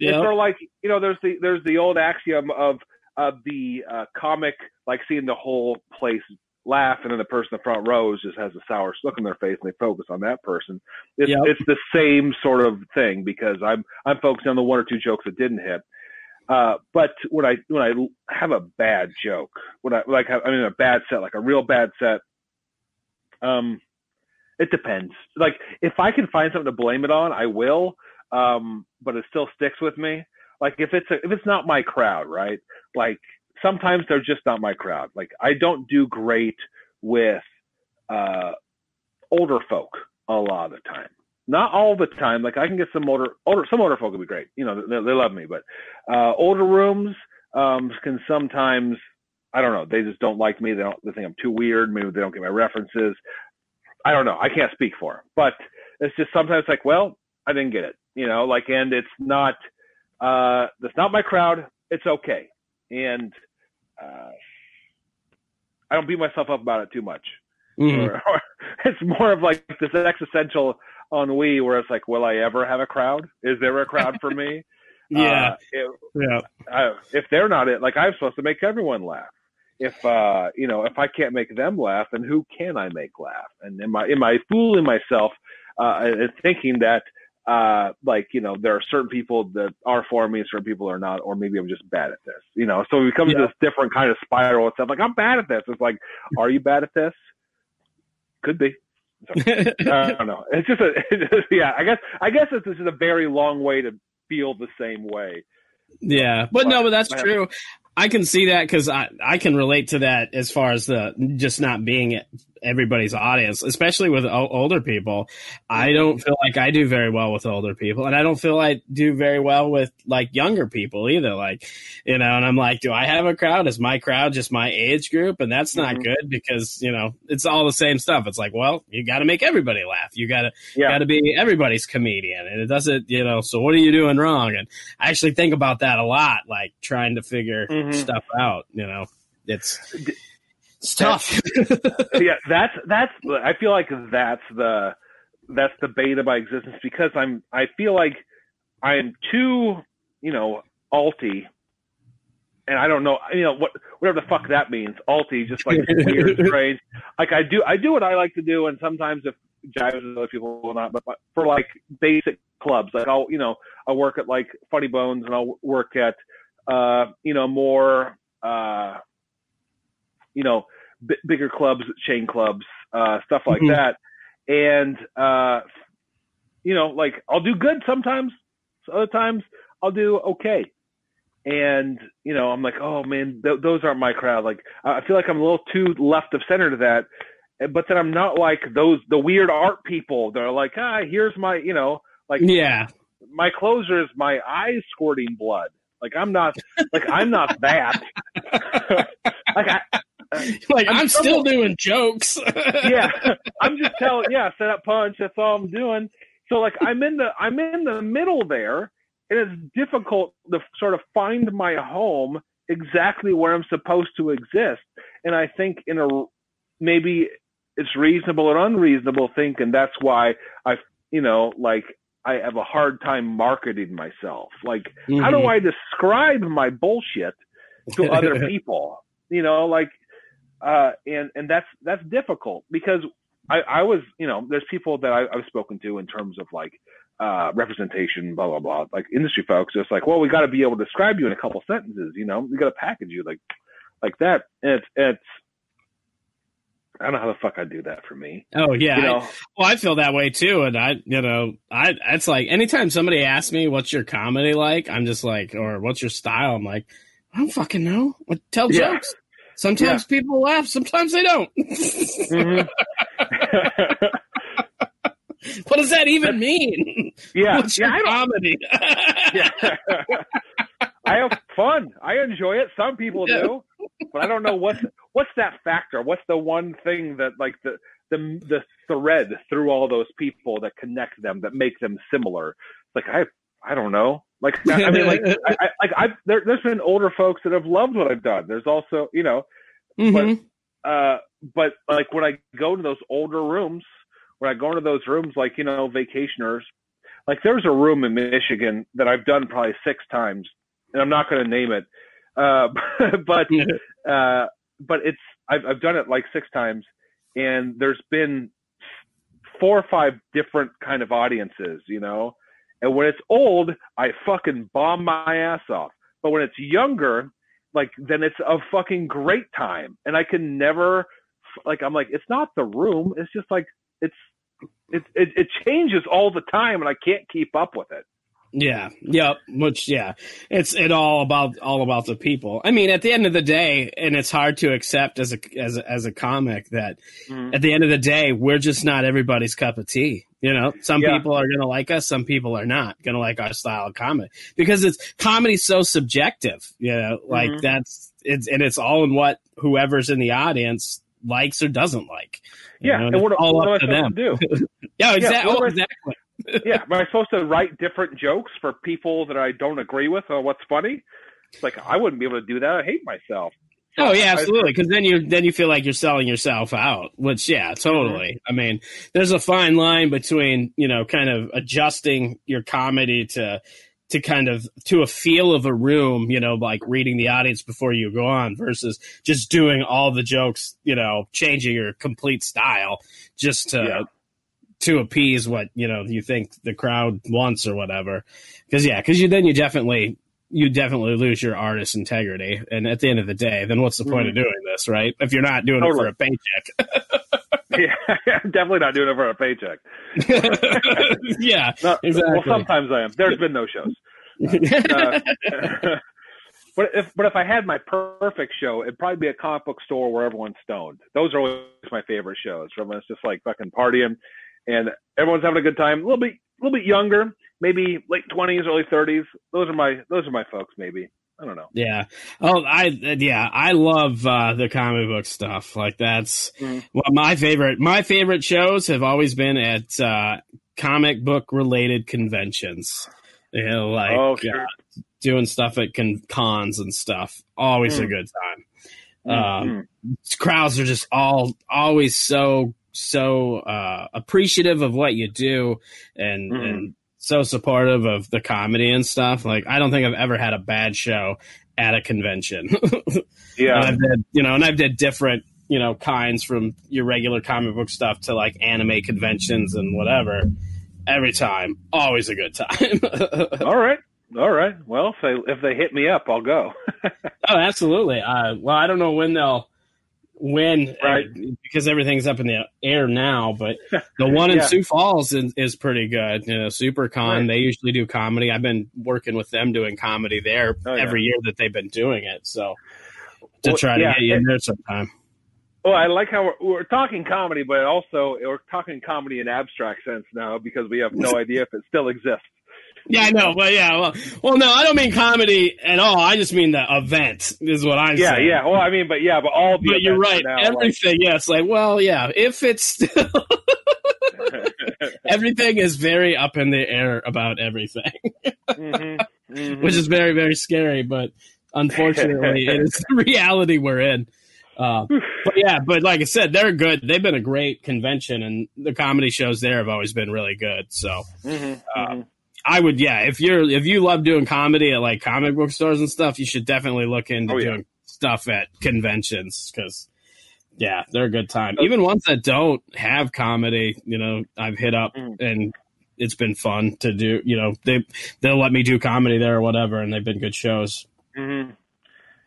It's Yeah. sort of like you know, there's the there's the old axiom of of the uh, comic like seeing the whole place laugh, and then the person in the front rows just has a sour look on their face, and they focus on that person. It's Yep. it's the same sort of thing because I'm I'm focusing on the one or two jokes that didn't hit. Uh, but when I when I have a bad joke, when I like I mean a bad set, like a real bad set, um, it depends. Like if I can find something to blame it on, I will. Um, but it still sticks with me. Like if it's a, if it's not my crowd, right? Like sometimes they're just not my crowd. Like I don't do great with uh older folk a lot of the time. not all the time. Like I can get some older, older, some older folk would be great. You know, they, they love me, but uh, older rooms um, can sometimes, I don't know, they just don't like me. They don't, they think I'm too weird. Maybe they don't get my references. I don't know. I can't speak for them, but it's just sometimes like, well, I didn't get it. You know, like, and it's not, uh, that's not my crowd. It's okay, and uh, I don't beat myself up about it too much. Mhm. Or, or it's more of like this existential ennui where it's like, will I ever have a crowd? Is there a crowd for me? Yeah. Uh, if, yeah. uh, if they're not it, like I'm supposed to make everyone laugh. If uh, you know, if I can't make them laugh, then who can I make laugh? And am I am I fooling myself uh, thinking that uh, like you know there are certain people that are for me, certain people are not, or maybe I'm just bad at this. You know, so it becomes Yeah. this different kind of spiral. It's like I'm bad at this. It's like, are you bad at this? Could be. I don't know. It's just a it's just, yeah. I guess I guess it's just a very long way to feel the same way. Yeah, but no, but that's But- true. I can see that because I, I can relate to that as far as the just not being everybody's audience, especially with o- older people. I don't feel like I do very well with older people, and I don't feel I do very well with like younger people either. Like, you know, and I'm like, do I have a crowd? Is my crowd just my age group? And that's not Mhm. good because you know it's all the same stuff. It's like, well, you got to make everybody laugh. You got to Yeah. got to be everybody's comedian, and it doesn't, you know. So what are you doing wrong? And I actually think about that a lot, like trying to figure Mhm. stuff out. You know, it's it's tough. yeah, that's that's. I feel like that's the that's the bait of my existence because I'm. I feel like I'm too, you know, alty, and I don't know, you know, what whatever the fuck that means. Alty, just like weird, strange. Like I do, I do what I like to do, and sometimes if jives with other people will not. But but for like basic clubs, like I'll, you know, I'll work at like Funny Bones, and I'll work at, uh, you know, more. uh you know, b- bigger clubs, chain clubs, uh, stuff like Mhm. that. And, uh, you know, like I'll do good sometimes. Other times I'll do okay. And, you know, I'm like, oh man, th- those aren't my crowd. Like, I I feel like I'm a little too left of center to that. But then I'm not like those, the weird art people. that are like, ah, here's my, you know, like yeah, my closer is my eyes squirting blood. Like I'm not, like I'm not that. like I, like I'm I'm, still doing jokes. yeah, I'm just telling. Yeah, set up punch. That's all I'm doing. So like I'm in the I'm in the middle there, and it's difficult to sort of find my home exactly where I'm supposed to exist. And I think in a maybe it's reasonable or unreasonable thinking that's why I you know like I have a hard time marketing myself. Like how do I describe my bullshit to other people? You know, like uh, and and that's that's difficult because I, I was you know there's people that I, I've spoken to in terms of like uh, representation, blah blah blah, like industry folks. It's like, well, we got to be able to describe you in a couple sentences. You know, we got to package you like like that. And it's it's I don't know how the fuck I do that for me. Oh yeah, You I- well, I feel that way too, and I, you know, I, it's like anytime somebody asks me what's your comedy like, I'm just like, or what's your style, I'm like, I don't fucking know. What tell Yeah. jokes. Sometimes people laugh, sometimes they don't. Mhm. what does that even mean? yeah, what's yeah, your I comedy? yeah. I have fun. I enjoy it. Some people Yeah. do, but I don't know what's what's that factor. What's the one thing that like the the the thread through all those people that connect them that make them similar? Like I I don't know. Like I I mean, like I, I like I there, there's been older folks that have loved what I've done. There's also you know Mhm. uh, but like when I go to those older rooms, when I go into those rooms, like you know, vacationers, like there's a room in Michigan that I've done probably six times, and I'm not going to name it, uh, but uh, but it's I've I've done it like six times, and there's been four or five different kind of audiences, you know, and when it's old, I fucking bomb my ass off, but when it's younger, like then it's a fucking great time. And i can never like i'm like it's not the room. It's just like it's it, it it changes all the time and i can't keep up with it Yeah. Yep. Which yeah, it's it all about all about the people. I mean, at the end of the day, and it's hard to accept as a as a, as a comic that Mhm. at the end of the day, we're just not everybody's cup of tea. You know, some Yeah. people are going to like us, some people are not going to like our style of comedy because it's comedy's so subjective. You know, like Mhm. that's it's and it's all in what whoever's in the audience likes or doesn't like. Yeah, know, and what, all what up to them. to do? Yeah, exactly. what am exactly. yeah, am I supposed to write different jokes for people that I don't agree with or what's funny? It's like I wouldn't be able to do that. I hate myself. Oh yeah, absolutely. Because then you then you feel like you're selling yourself out. Which yeah, mm-hmm. totally. I mean, there's a fine line between you know kind of adjusting your comedy to to kind of to a feel of a room, you know, like reading the audience before you go on versus just doing all the jokes, you know, changing your complete style just to Yeah. To appease what you know you think the crowd wants or whatever. Because yeah, because you then you definitely you definitely lose your artist integrity, and at the end of the day, then what's the point of doing this, right? If you're not doing Totally. it for a paycheck. Yeah, I'm definitely not doing it for a paycheck. yeah, No, Exactly. Well, sometimes I am. There's been no shows. Uh, but if but if I had my perfect show, it'd probably be a comic book store where everyone's stoned. Those are always my favorite shows. from Everyone's just like fucking partying, and everyone's having a good time. A little bit, a little bit younger, maybe late twenties, early thirties. Those are my those are my folks. Maybe I don't know. Yeah. Oh, I yeah, I love uh, the comic book stuff. Like that's Mhm. well, my favorite. My favorite shows have always been at uh, comic book related conventions. You know, like oh sure. uh, doing stuff at con- cons and stuff. Always a Mm. good time. Um, Mhm. crowds are just all always so so uh, appreciative of what you do and Mhm. and so supportive of the comedy and stuff. Like I don't think I've ever had a bad show at a convention. Yeah. I've did you know, and I've did different you know kinds from your regular comic book stuff to like anime conventions and whatever. Every time, always a good time. All right. All right. Well, if they if they hit me up, I'll go. Oh, absolutely. Uh, well, I don't know when they'll when Right. uh, because everything's up in the air now. But the one in Yeah. Sioux Falls is, is pretty good. You know, SuperCon. Right. They usually do comedy. I've been working with them doing comedy there Oh, yeah. every year that they've been doing it. So to Well, try to yeah, get you in there sometime. Well, I like how we're, we're talking comedy, but also we're talking comedy in abstract sense now because we have no idea if it still exists. Yeah, I know, but yeah, well, well, no, I don't mean comedy at all. I just mean the event is what I'm Yeah, saying. yeah. Well, I mean, but yeah, but all the But you're right. now, like- Everything, yeah, it's like, well, yeah, if it's still everything is very up in the air about everything, Mhm, mhm. which is very, very scary. But unfortunately, it is the reality we're in. Uh, but yeah, but like I said, they're good. They've been a great convention, and the comedy shows there have always been really good. So Mhm, uh, mhm. I would, yeah, if you're if you love doing comedy at like comic book stores and stuff, you should definitely look into Oh, yeah. doing stuff at conventions because yeah, they're a good time. Even ones that don't have comedy, you know, I've hit up Mm. and it's been fun to do. You know, they they'll let me do comedy there or whatever, and they've been good shows. Mhm.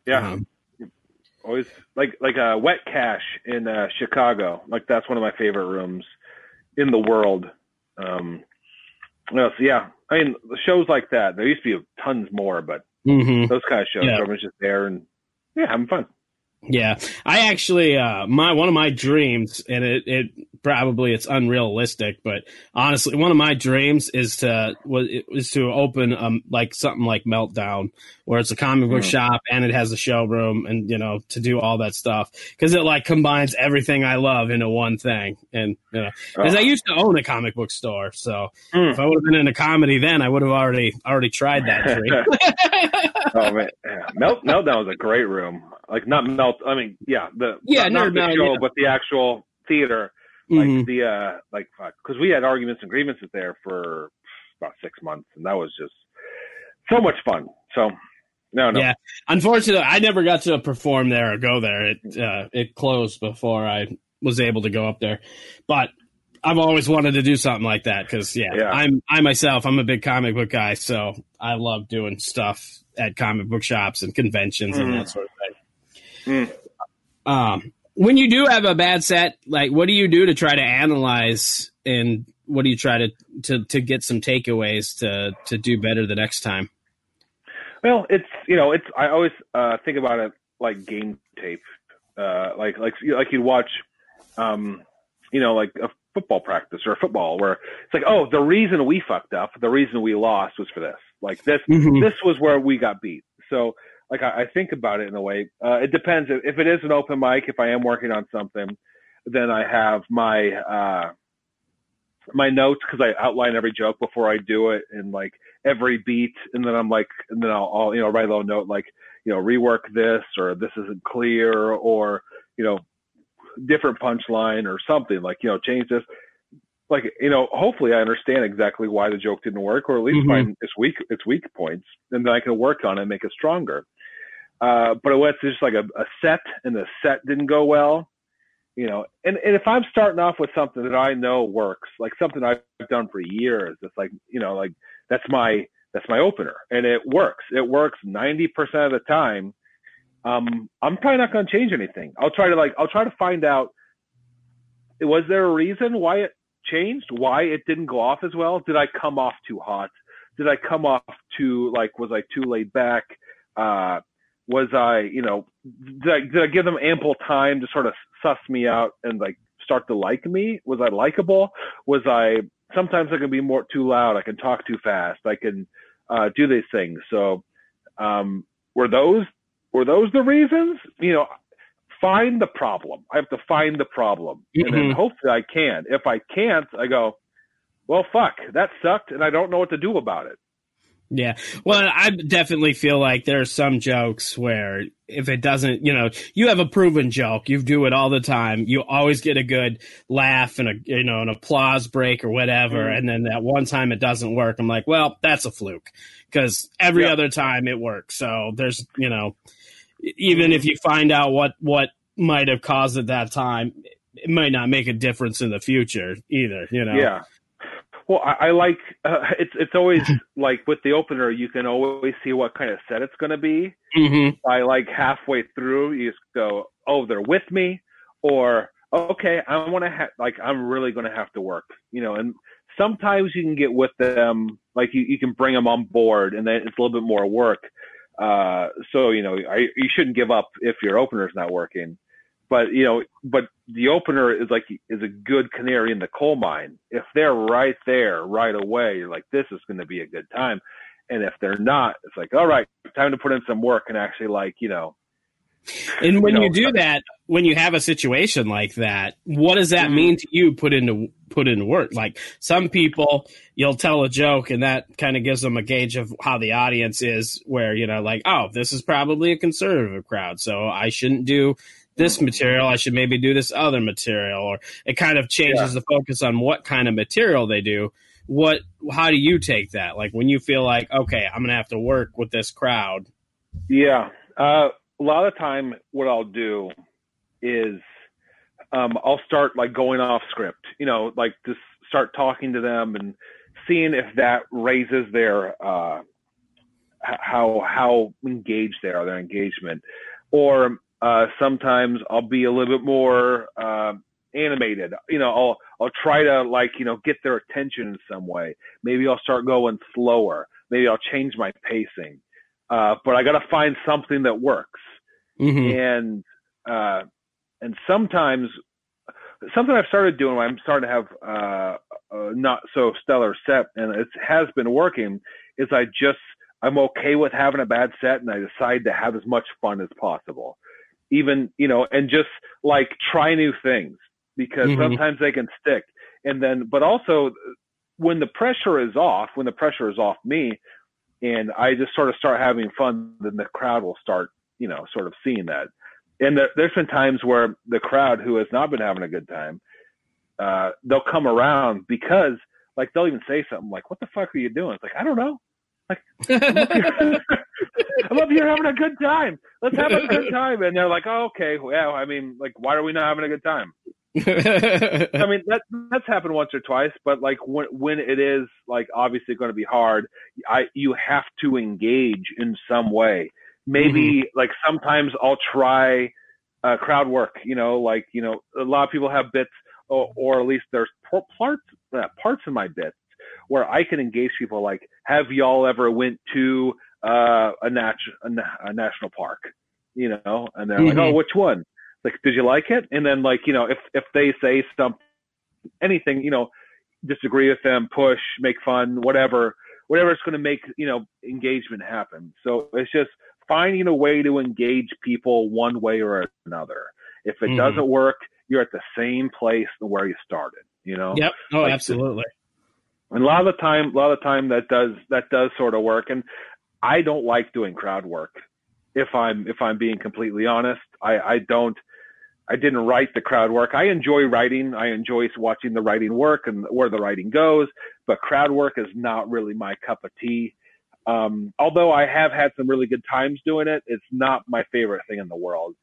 Yeah, Um, always like like a wet cash in uh, Chicago. Like that's one of my favorite rooms in the world. Um, else? Yeah, I mean shows like that. There used to be tons more, but mhm. those kind of shows, Yeah. everyone's just there and yeah, having fun. Yeah, I actually uh my one of my dreams, and it it probably it's unrealistic, but honestly, one of my dreams is to was is to open um like something like Meltdown, where it's a comic book Mm. shop and it has a showroom, and you know to do all that stuff because it like combines everything I love into one thing, and you know because I Oh. used to own a comic book store, so Mm. if I would have been in a comedy then, I would have already already tried that dream. oh man, yeah. Melt Meltdown was a great room. Like not melt. I mean, yeah, the Yeah, not, not the show, yeah. but the actual theater. Like Mhm. the uh, like because we had arguments and grievances there for about six months, and that was just so much fun. So no, no, Yeah. Unfortunately, I never got to perform there or go there. It uh, it closed before I was able to go up there, but I've always wanted to do something like that because yeah, Yeah. I'm I myself I'm a big comic book guy, so I love doing stuff at comic book shops and conventions and Mhm. that sort of thing. Mm. Um, when you do have a bad set, like what do you do to try to analyze and what do you try to to to get some takeaways to to do better the next time? Well, it's you know, it's I always uh, think about it like game tape, uh, like like like you watch, um, you know, like a football practice or a football where it's like, oh, the reason we fucked up, the reason we lost was for this. Like this, Mhm. this was where we got beat. So like I, I think about it in a way. Uh, it depends if, if it is an open mic. If I am working on something, then I have my uh, my notes because I outline every joke before I do it and like every beat, and then I'm like, and then I'll, I'll you know write a little note like you know rework this or this isn't clear or you know different punchline or something like you know change this like you know hopefully i understand exactly why the joke didn't work or at least Mhm. find its weak its weak points and then i can work on it and make it stronger uh but it was just like a, a set and the set didn't go well you know and, and if i'm starting off with something that i know works like something i've done for years it's like you know like that's my that's my opener and it works it works 90% of the time um, I'm probably not going to change anything. I'll try to like, I'll try to find out, was there a reason why it changed? Why it didn't go off as well? Did I come off too hot? Did I come off too, like, was I too laid back? Uh, was I, you know, did I, did I give them ample time to sort of suss me out and like start to like me? Was I likable? Was I, sometimes I can be more too loud. I can talk too fast. I can, uh, do these things. So, um, were those were those the reasons? You know, find the problem. I have to find the problem, and then Mhm. hopefully I can. If I can't, I go, well, fuck, that sucked, and I don't know what to do about it. Yeah. Well, I definitely feel like there are some jokes where if it doesn't, you know, you have a proven joke, you do it all the time, you always get a good laugh and a, you know, an applause break or whatever. Mhm. And then that one time it doesn't work. I'm like, well, that's a fluke because every Yeah. other time it works. So there's, you know, even if you find out what, what might have caused it that time, it might not make a difference in the future either, you know? Yeah. Well, I, I like uh, it's it's always like with the opener, you can always see what kind of set it's going to be. hmm by like halfway through, you just go, "Oh, they're with me," or "Okay, I want to have like I'm really going to have to work," you know. And sometimes you can get with them, like you, you can bring them on board, and then it's a little bit more work. Uh, so you know, I, you shouldn't give up if your opener's not working. But you know, but the opener is like is a good canary in the coal mine. If they're right there right away, you're like, this is going to be a good time. And if they're not, it's like, all right, time to put in some work and actually like, you know, And when you you, do that, when you have a situation like that, what does that Mhm. mean to you? Put into put into work. Like some people, you'll tell a joke, and that kind of gives them a gauge of how the audience is. Where you know, like, oh, this is probably a conservative crowd, so I shouldn't do this material. I should maybe do this other material, or it kind of changes the focus on what kind of material they do. What? How do you take that? Like when you feel like, okay, I'm gonna have to work with this crowd. Yeah. Uh, a lot of time, what I'll do is um, I'll start like going off script, you know, like just start talking to them and seeing if that raises their uh, how how engaged they are, their engagement. Or uh, sometimes I'll be a little bit more uh, animated. You know, I'll I'll try to like you know get their attention in some way. Maybe I'll start going slower. Maybe I'll change my pacing. Uh, but I got to find something that works hmm and uh, and sometimes something I've started doing when I'm starting to have uh, not so stellar set, and it has been working, is I just I'm okay with having a bad set, and I decide to have as much fun as possible, even you know, and just like try new things because Mhm. sometimes they can stick, and then but also when the pressure is off, when the pressure is off me, and I just sort of start having fun, then the crowd will start you know, sort of seeing that. And there, there's been times where the crowd who has not been having a good time, uh, they'll come around because like they'll even say something like, "What the fuck are you doing?" It's like I don't know. I'm up here having a good time. Let's have a good time. And they're like, "Oh, okay. Well, I mean, like, why are we not having a good time?" I mean, that that's happened once or twice, but like when when it is like obviously going to be hard, I you have to engage in some way. Maybe like sometimes I'll try uh, crowd work. You know, like you know, a lot of people have bits, or, or at least there's parts uh, parts in my bits where I can engage people. Like, have y'all ever went to uh, a, nat- a, na- a national park? You know, and they're like, Mhm. oh, which one? Like, did you like it? And then like, you know, if if they say something anything, you know, disagree with them, push, make fun, whatever, whatever it's going to make, you know, engagement happen. So it's just finding a way to engage people one way or another. If it Mhm. doesn't work, you're at the same place where you started, you know? Yep. Oh, Like, absolutely. And a lot of the time, a lot of the time that does that does sort of work. And I don't like doing crowd work. If I'm if I'm being completely honest, I I don't. I didn't write the crowd work. I enjoy writing. I enjoy watching the writing work and where the writing goes. But crowd work is not really my cup of tea. Um, although I have had some really good times doing it, it's not my favorite thing in the world.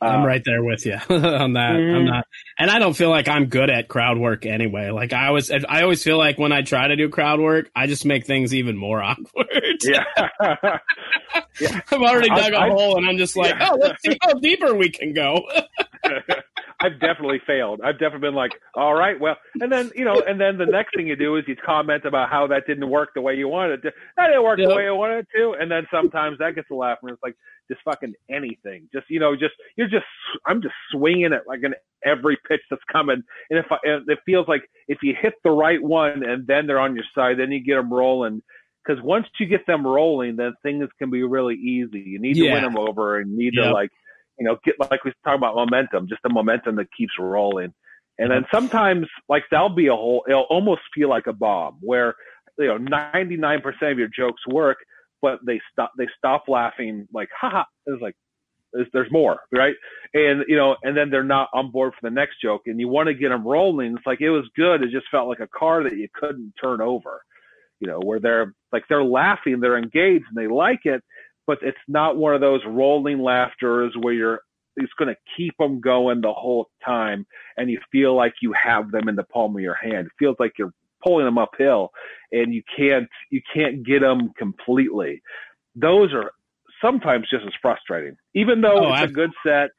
I'm Uh, right there with you on that. I'm Mhm. not, and I don't feel like I'm good at crowd work anyway. Like I always, I always feel like when I try to do crowd work, I just make things even more awkward. Yeah. I've already dug a I- hole, and I'm just like, Yeah. oh, let's see how deeper we can go. I've definitely failed. I've definitely been like, all right, well, and then you know, and then the next thing you do is you comment about how that didn't work the way you wanted it to. That didn't work Yep. the way I wanted it to, and then sometimes that gets a laugh, and it's like just fucking anything. Just you know, just you're just I'm just swinging it like in every pitch that's coming, and if I, and it feels like if you hit the right one and then they're on your side, then you get them rolling. Because once you get them rolling, then things can be really easy. You need to Yeah. win them over, and need Yep. to like you know, get like we talk about momentum, just the momentum that keeps rolling. And then sometimes like that'll be a whole, it'll almost feel like a bomb where, you know, 99% of your jokes work, but they stop, they stop laughing like, haha, it's like, there's, there's more, right? And, you know, and then they're not on board for the next joke and you want to get them rolling. It's like, it was good. It just felt like a car that you couldn't turn over, you know, where they're like, they're laughing, they're engaged and they like it, but it's not one of those rolling laughters where you're it's going to keep them going the whole time and you feel like you have them in the palm of your hand. It feels like you're pulling them uphill and you can't you can't get them completely. Those are sometimes just as frustrating. Even though Oh, it's ab- a good set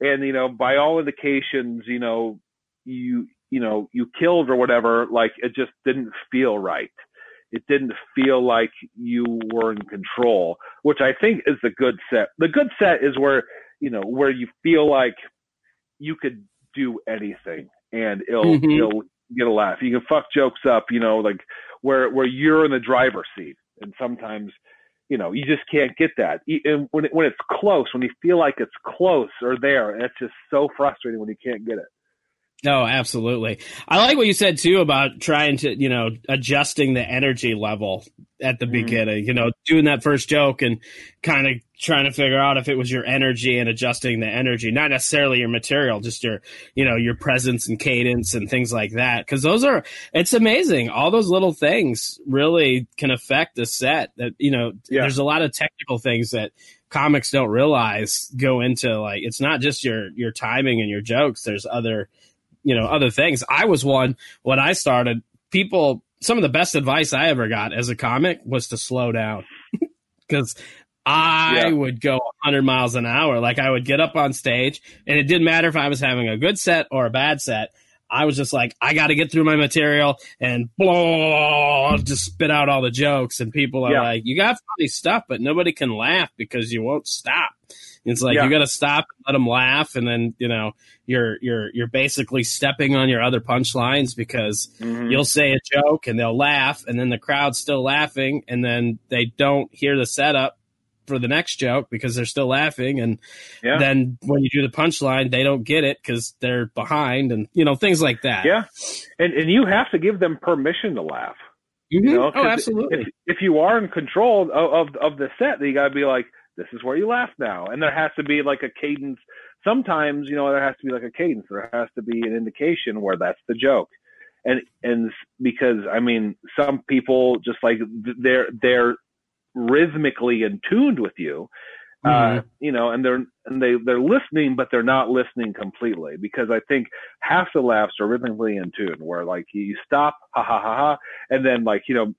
and you know by all indications you know you you know you killed or whatever like it just didn't feel right it didn't feel like you were in control, which I think is the good set. The good set is where, you know, where you feel like you could do anything and it'll, Mhm. it'll get a laugh. You can fuck jokes up, you know, like where, where you're in the driver's seat. And sometimes, you know, you just can't get that. And when it, when it's close, when you feel like it's close or there, it's just so frustrating when you can't get it. No, absolutely. I like what you said too about trying to, you know, adjusting the energy level at the Mhm. beginning, you know, doing that first joke and kind of trying to figure out if it was your energy and adjusting the energy, not necessarily your material, just your, you know, your presence and cadence and things like that. Cause those are, it's amazing. All those little things really can affect the set that, you know, Yeah. there's a lot of technical things that comics don't realize go into like, it's not just your, your timing and your jokes. There's other, you know other things. I was one when i started people some of the best advice i ever got as a comic was to slow down. Because i Yeah. would go 100 miles an hour. Like i would get up on stage and it didn't matter if i was having a good set or a bad set. I was just like i got to get through my material and blah, just spit out all the jokes. And people are Yeah. like you got funny stuff but nobody can laugh because you won't stop it's like Yeah. you got to stop and let them laugh, and then you know you're you're you're basically stepping on your other punchlines because Mhm. you'll say a joke and they'll laugh, and then the crowd's still laughing, and then they don't hear the setup for the next joke because they're still laughing, and Yeah. then when you do the punchline, they don't get it because they're behind, and you know things like that. Yeah. And, and you have to give them permission to laugh. Mhm. You know, oh, absolutely. If, if you are in control of, of, of the set, then you got to be like, this is where you laugh now. And there has to be like a cadence. Sometimes, you know, there has to be like a cadence. There has to be an indication where that's the joke. And, and because, I mean, some people just like they're, they're rhythmically in tuned with you. Uh, Mhm. you know, and they're and they they're listening, but they're not listening completely because I think half the laughs are rhythmically in tune, where like you stop, ha ha ha ha, and then like you know,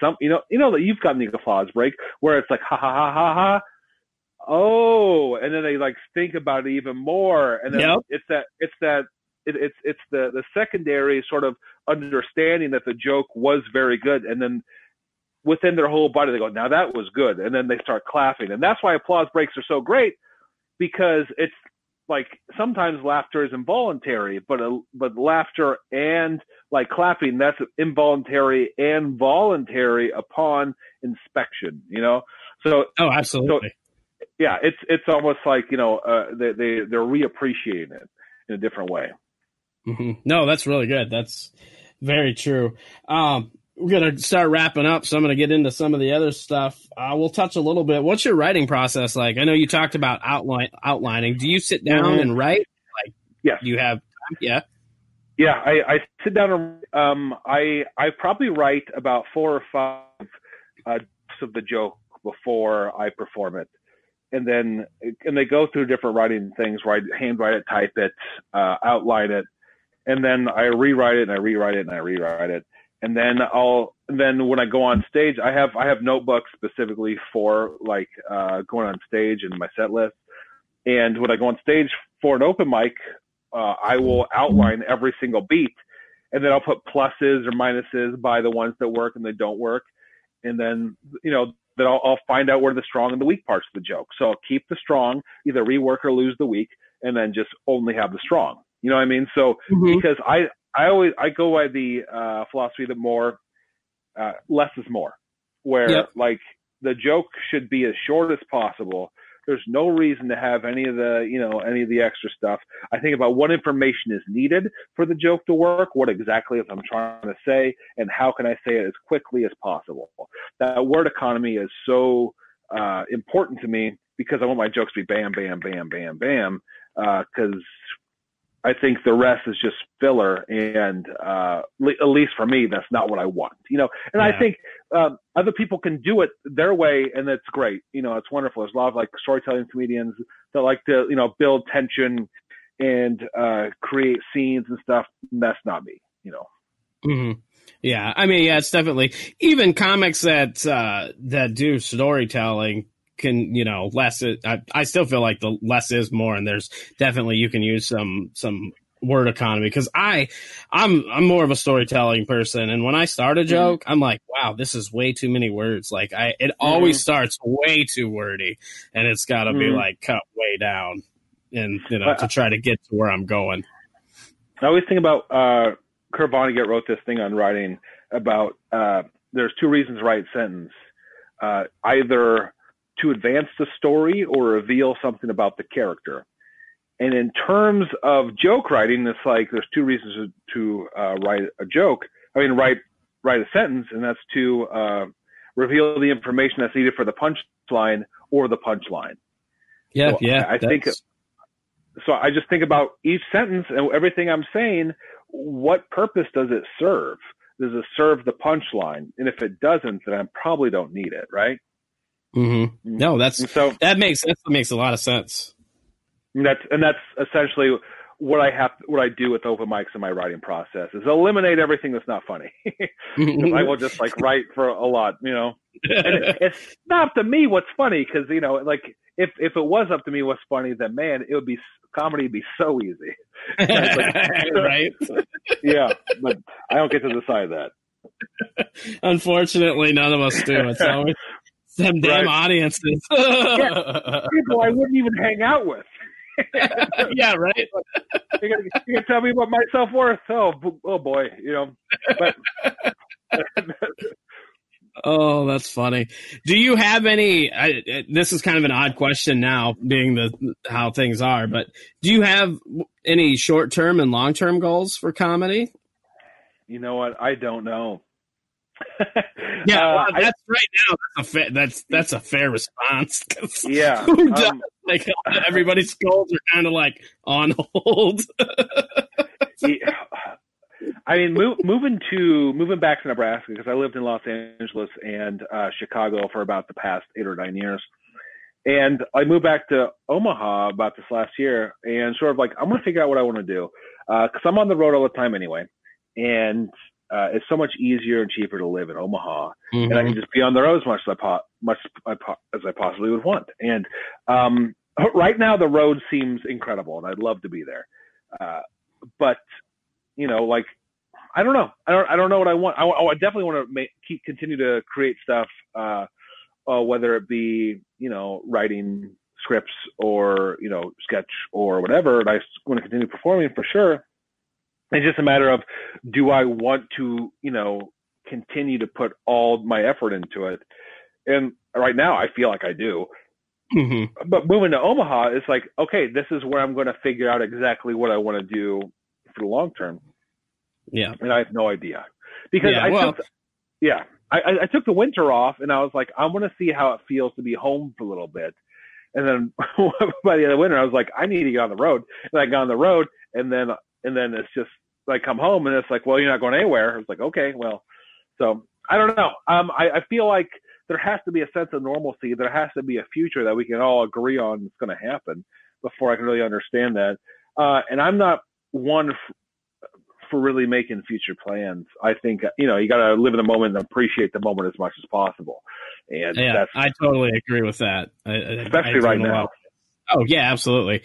some you know you know that you've gotten the applause break where it's like ha ha ha ha ha, oh, and then they like think about it even more, and then Yep. it's that it's that it, it's it's the the secondary sort of understanding that the joke was very good, and then within their whole body they go, now that was good, and then they start clapping, and that's why applause breaks are so great because it's like sometimes laughter is involuntary, but a, but laughter and like clapping that's involuntary and voluntary upon inspection. You know, so oh, absolutely. So, yeah, it's it's almost like you know uh, they they they're reappreciating it in a different way. Mm-hmm. No, that's really good. That's very true. Um, we're gonna start wrapping up, so I'm gonna get into some of the other stuff. Uh, we'll touch a little bit. What's your writing process like? I know you talked about outline outlining. Do you sit down mm-hmm. and write? Like, yes. you have? Yeah. Yeah, I, I sit down and um, I I probably write about four or five uh, of the joke before I perform it, and then and they go through different writing things where I handwrite it, type it, uh, outline it, and then I rewrite it and I rewrite it and I rewrite it and then I'll then when I go on stage, I have I have notebooks specifically for like uh, going on stage and my set list. And when I go on stage for an open mic, uh, I will outline every single beat, and then I'll put pluses or minuses by the ones that work and they don't work, and then you know then I'll, I'll find out where the strong and the weak parts of the joke. So I'll keep the strong, either rework or lose the weak, and then just only have the strong. You know what I mean? So mm-hmm. because I I always I go by the uh, philosophy that more uh, less is more, where yep. like the joke should be as short as possible. There's no reason to have any of the you know any of the extra stuff. I think about what information is needed for the joke to work, what exactly is I'm trying to say, and how can I say it as quickly as possible. That word economy is so uh, important to me because I want my jokes to be bam, bam, bam, bam, bam. Because uh, I think the rest is just filler, and uh, at least for me, that's not what I want. You know, and yeah. I think um, other people can do it their way, and that's great. You know, it's wonderful. There's a lot of like storytelling comedians that like to you know build tension and uh, create scenes and stuff. That's not me. You know. Mm-hmm. Yeah, I mean, yeah, it's definitely even comics that uh, that do storytelling can you know less I, I still feel like the less is more and there's definitely you can use some some word economy because I I'm I'm more of a storytelling person and when I start a mm-hmm. joke mm-hmm. I'm like wow this is way too many words like I it mm-hmm. always starts way too wordy and it's got to mm-hmm. be like cut way down and you know to try to get to where I'm going. I always think about uh Kurt Vonnegut wrote this thing on writing about uh there's two reasons to write sentence uh either to advance the story or reveal something about the character. And in terms of joke writing, it's like there's two reasons to, to uh, write a joke. I mean, write write a sentence, and that's to uh, reveal the information that's needed for the punchline or the punchline. Yeah, so yeah. I, I think so. I just think about each sentence and everything I'm saying. What purpose does it serve? Does it serve the punchline? And if it doesn't, then I probably don't need it, right? Mm-hmm. No, that's so that makes that makes a lot of sense. And that's and that's essentially what I have what I do with open mics in my writing process is eliminate everything that's not funny. I will just like write for a lot, you know. And it, it's not up to me what's funny because you know, like if if it was up to me what's funny, then man, it would be comedy would be so easy. like, right? yeah, but I don't get to decide that. Unfortunately, none of us do. It's always them damn right. audiences. yeah. People I wouldn't even hang out with. yeah, right. you, can, you can tell me about my self worth. Oh, oh boy, you know. But oh, that's funny. Do you have any? I, this is kind of an odd question now, being the how things are. But do you have any short term and long term goals for comedy? You know what? I don't know yeah, uh, well, that's I, right now. That's a fa- that's that's a fair response. yeah, um, like everybody's goals are kind of like on hold. yeah. I mean, move, moving to moving back to Nebraska because I lived in Los Angeles and uh, Chicago for about the past eight or nine years, and I moved back to Omaha about this last year, and sort of like I'm gonna figure out what I want to do because uh, I'm on the road all the time anyway, and uh, it's so much easier and cheaper to live in Omaha, mm-hmm. and I can mm-hmm. just be on the road as much as I po- much as I possibly would want. And um, right now, the road seems incredible, and I'd love to be there. Uh, but you know, like I don't know, I don't I don't know what I want. I, I definitely want to make, keep continue to create stuff, uh, uh, whether it be you know writing scripts or you know sketch or whatever, and I want to continue performing for sure. It's just a matter of do I want to you know continue to put all my effort into it, and right now I feel like I do. Mm-hmm. But moving to Omaha, it's like okay, this is where I'm going to figure out exactly what I want to do for the long term, Yeah. and I have no idea because Yeah, I well- took yeah I, I- took the winter off, and I was like I want to see how it feels to be home for a little bit. And then by the end of the winter, I was like, I need to get on the road. And I got on the road, and then and then it's just like come home, and it's like, well, you're not going anywhere. I was like, okay, well, so I don't know. Um, I, I feel like there has to be a sense of normalcy. There has to be a future that we can all agree on is going to happen before I can really understand that. Uh, and I'm not one f- for really making future plans. I think you know you got to live in the moment and appreciate the moment as much as possible. And Yeah, that's I totally agree with that. I, I- especially I right now. Oh yeah, absolutely.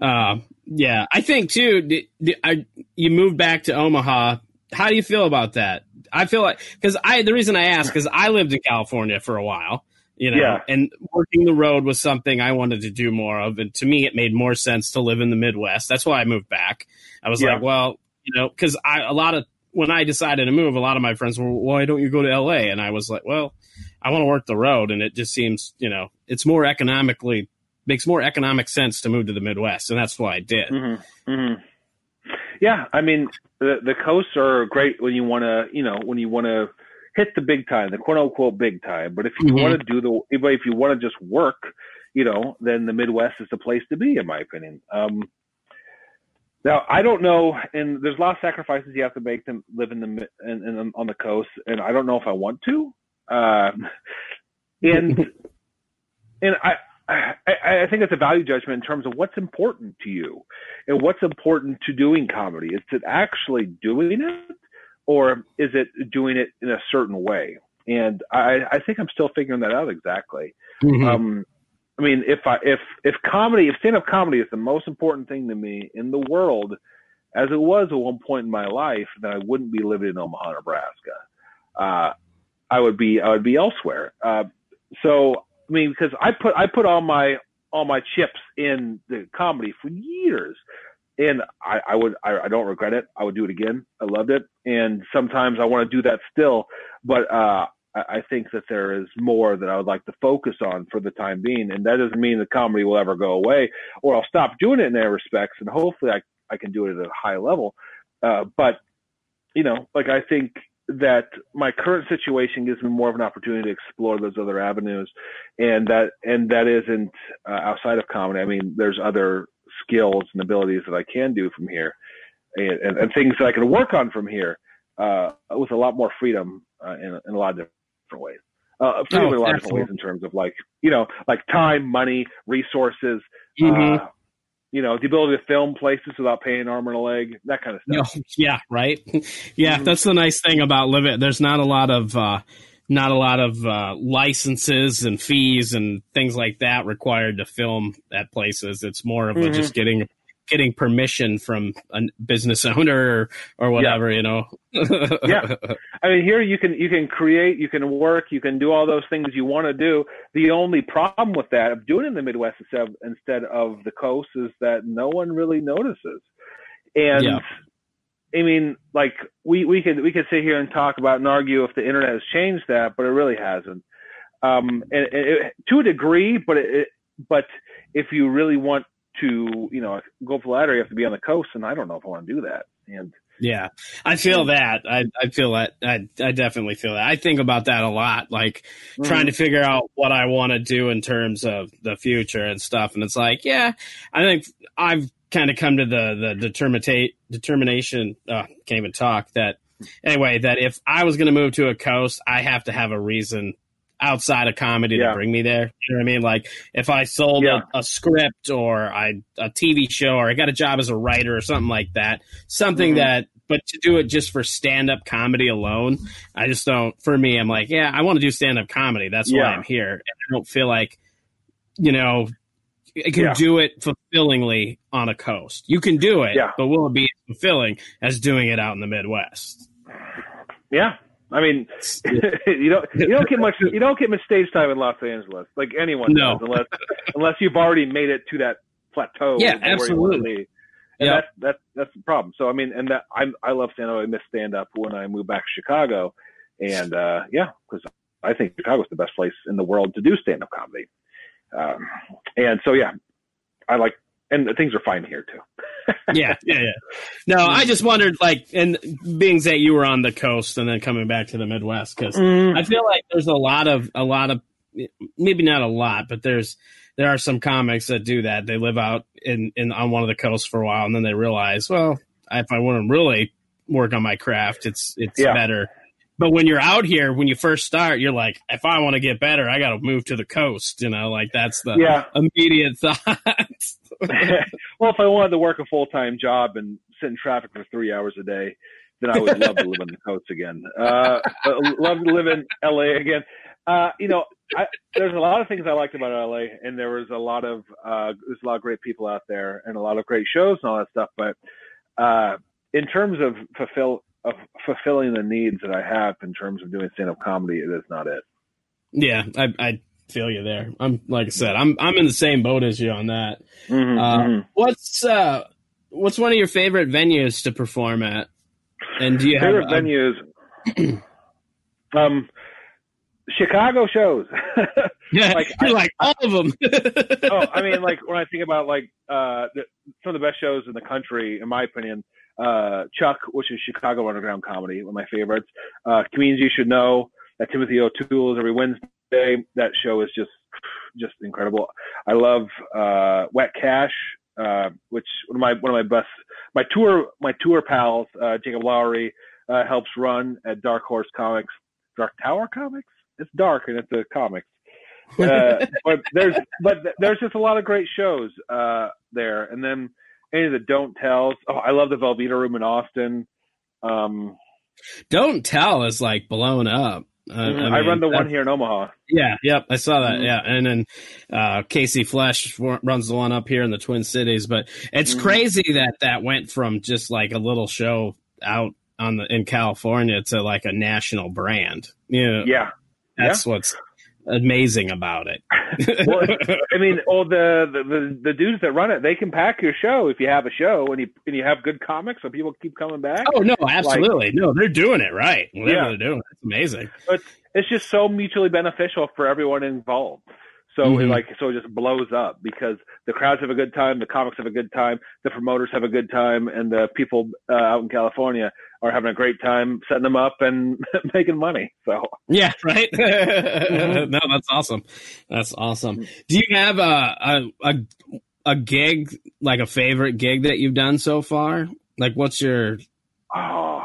Uh, yeah, I think too. d- d- I, you moved back to Omaha. How do you feel about that? I feel like because I the reason I asked because I lived in California for a while, you know, Yeah. and working the road was something I wanted to do more of, and to me, it made more sense to live in the Midwest. That's why I moved back. I was Yeah. like, well, you know, because I a lot of when I decided to move, a lot of my friends were, why don't you go to L.A. And I was like, well, I want to work the road, and it just seems, you know, it's more economically makes more economic sense to move to the Midwest, and that's why I did. hmm hmm Yeah, I mean the the coasts are great when you want to, you know, when you want to hit the big time, the quote unquote big time. But if you Mhm. want to do the, if you want to just work, you know, then the Midwest is the place to be, in my opinion. Um, now I don't know, and there's a lot of sacrifices you have to make to live in the in, in, on the coast, and I don't know if I want to. Um, and and I, I I think it's a value judgment in terms of what's important to you and what's important to doing comedy. Is it actually doing it, or is it doing it in a certain way? And I I think I'm still figuring that out exactly. Mhm. Um, I mean, if I if if comedy, if stand up comedy is the most important thing to me in the world, as it was at one point in my life, then I wouldn't be living in Omaha, Nebraska. Uh, I would be I would be elsewhere. Uh, so I mean, because I put I put all my all my chips in the comedy for years, and I, I would I, I don't regret it. I would do it again. I loved it, and sometimes I want to do that still, but uh, I, I think that there is more that I would like to focus on for the time being, and that doesn't mean the comedy will ever go away, or I'll stop doing it in their respects, and hopefully I I can do it at a high level. Uh, but you know, like I think that my current situation gives me more of an opportunity to explore those other avenues, and that and that isn't uh, outside of comedy. I mean, there's other skills and abilities that I can do from here, and, and, and things that I can work on from here uh, with a lot more freedom uh, in, in a lot of different ways. Uh, freedom Oh, in a lot of different ways in terms of like you know, like time, money, resources. Mhm. You know, the ability to film places without paying an arm and a leg, that kind of stuff. Yeah, yeah, right. yeah, Mhm. that's the nice thing about living. There's not a lot of uh, not a lot of uh, licenses and fees and things like that required to film at places. It's more of a Mhm. just getting getting permission from a business owner or, or whatever, you know. Yeah. I mean, here you can you can create, you can work, you can do all those things you want to do. The only problem with that of doing it in the Midwest instead of, instead of the coast is that no one really notices. And Yeah. I mean, like we we could we could sit here and talk about and argue if the internet has changed that, but it really hasn't. Um, and, and it, to a degree, but it, it but if you really want to, you know, go for the ladder, you have to be on the coast, and I don't know if I want to do that. And Yeah, I feel that. I I feel that. I I definitely feel that. I think about that a lot, like trying to figure out what I want to do in terms of the future and stuff. And it's like, yeah, I think I've kind of come to the the determinate determination. Uh, can't even talk. That anyway. That if I was going to move to a coast, I have to have a reason outside of comedy Yeah. to bring me there. You know what I mean? Like if I sold Yeah. a, a script or I a TV show or I got a job as a writer or something like that, something Mhm. that. But to do it just for stand up comedy alone, I just don't. For me, I'm like, yeah, I want to do stand up comedy. That's why I'm here. And I don't feel like, you know, I can Yeah. do it fulfillingly on a coast. You can do it, Yeah. but will it be fulfilling as doing it out in the Midwest? Yeah, I mean, you don't you don't get much you don't get much stage time in Los Angeles, like anyone No. does, unless unless you've already made it to that plateau. Yeah, of where you wanna absolutely. And Yep. that's that's that's the problem. So I mean, and that I I love stand up. I miss stand up when I moved back to Chicago, and uh yeah, because I think Chicago's the best place in the world to do stand up comedy. Um, and so yeah, I like, and things are fine here too. yeah, yeah, yeah. No, I just wondered, like, and being that you were on the coast and then coming back to the Midwest, because mm-hmm. I feel like there's a lot of a lot of maybe not a lot, but there's there are some comics that do that. They live out in, in on one of the coasts for a while, and then they realize, well, if I want to really work on my craft, it's it's Yeah. better. But when you're out here, when you first start, you're like, if I want to get better, I got to move to the coast. You know, like that's the Yeah. immediate thought. well, if I wanted to work a full time job and sit in traffic for three hours a day, then I would love to live on the coast again. Uh, love to live in LA again. Uh, you know, I, there's a lot of things I liked about LA, and there was a lot of uh, there's a lot of great people out there, and a lot of great shows and all that stuff. But uh, in terms of fulfill of fulfilling the needs that I have in terms of doing stand up comedy, it is not it. yeah, I, I feel you there. I'm like I said, I'm I'm in the same boat as you on that. Mhm, Uh, mhm. What's uh, what's one of your favorite venues to perform at? And do you have favorite a- venues? um, Chicago shows. Yeah, like, I- like all of them. oh, I mean, like when I think about like uh, the, some of the best shows in the country, in my opinion, uh, Chuck, which is Chicago underground comedy, one of my favorites. Uh, Comedians You Should Know, that Timothy O'Toole is every Wednesday. That show is just just incredible. I love uh, Wet Cash, uh, which one of my one of my best my tour my tour pals, uh, Jacob Lowry, uh, helps run at Dark Horse Comics, Dark Tower Comics. It's dark and it's a comics. uh, but there's but there's just a lot of great shows uh, there, and then any of the don't tells. Oh, I love the Velveeta Room in Austin. Um, Don't tell is like blown up. Uh, I, mean, run the one here in Omaha. Yeah, yep, I saw that. Mhm. Yeah, and then uh, Casey Flesh runs the one up here in the Twin Cities. But it's Mhm. crazy that that went from just like a little show out on the in California to like a national brand. You know, Yeah. that's what's amazing about it. Well, I mean, all the, the the dudes that run it, they can pack your show if you have a show and you and you have good comics, so people keep coming back. oh no, absolutely, no, they're doing it right. Whatever Yeah. they're doing, it's amazing. But it's just so mutually beneficial for everyone involved. So it Mhm. like so it just blows up because the crowds have a good time, the comics have a good time, the promoters have a good time, and the people uh, out in California are having a great time setting them up and making money. So Yeah, right. Mm-hmm. No, that's awesome. That's awesome. Do you have a, a a a gig like a favorite gig that you've done so far? Like, what's your oh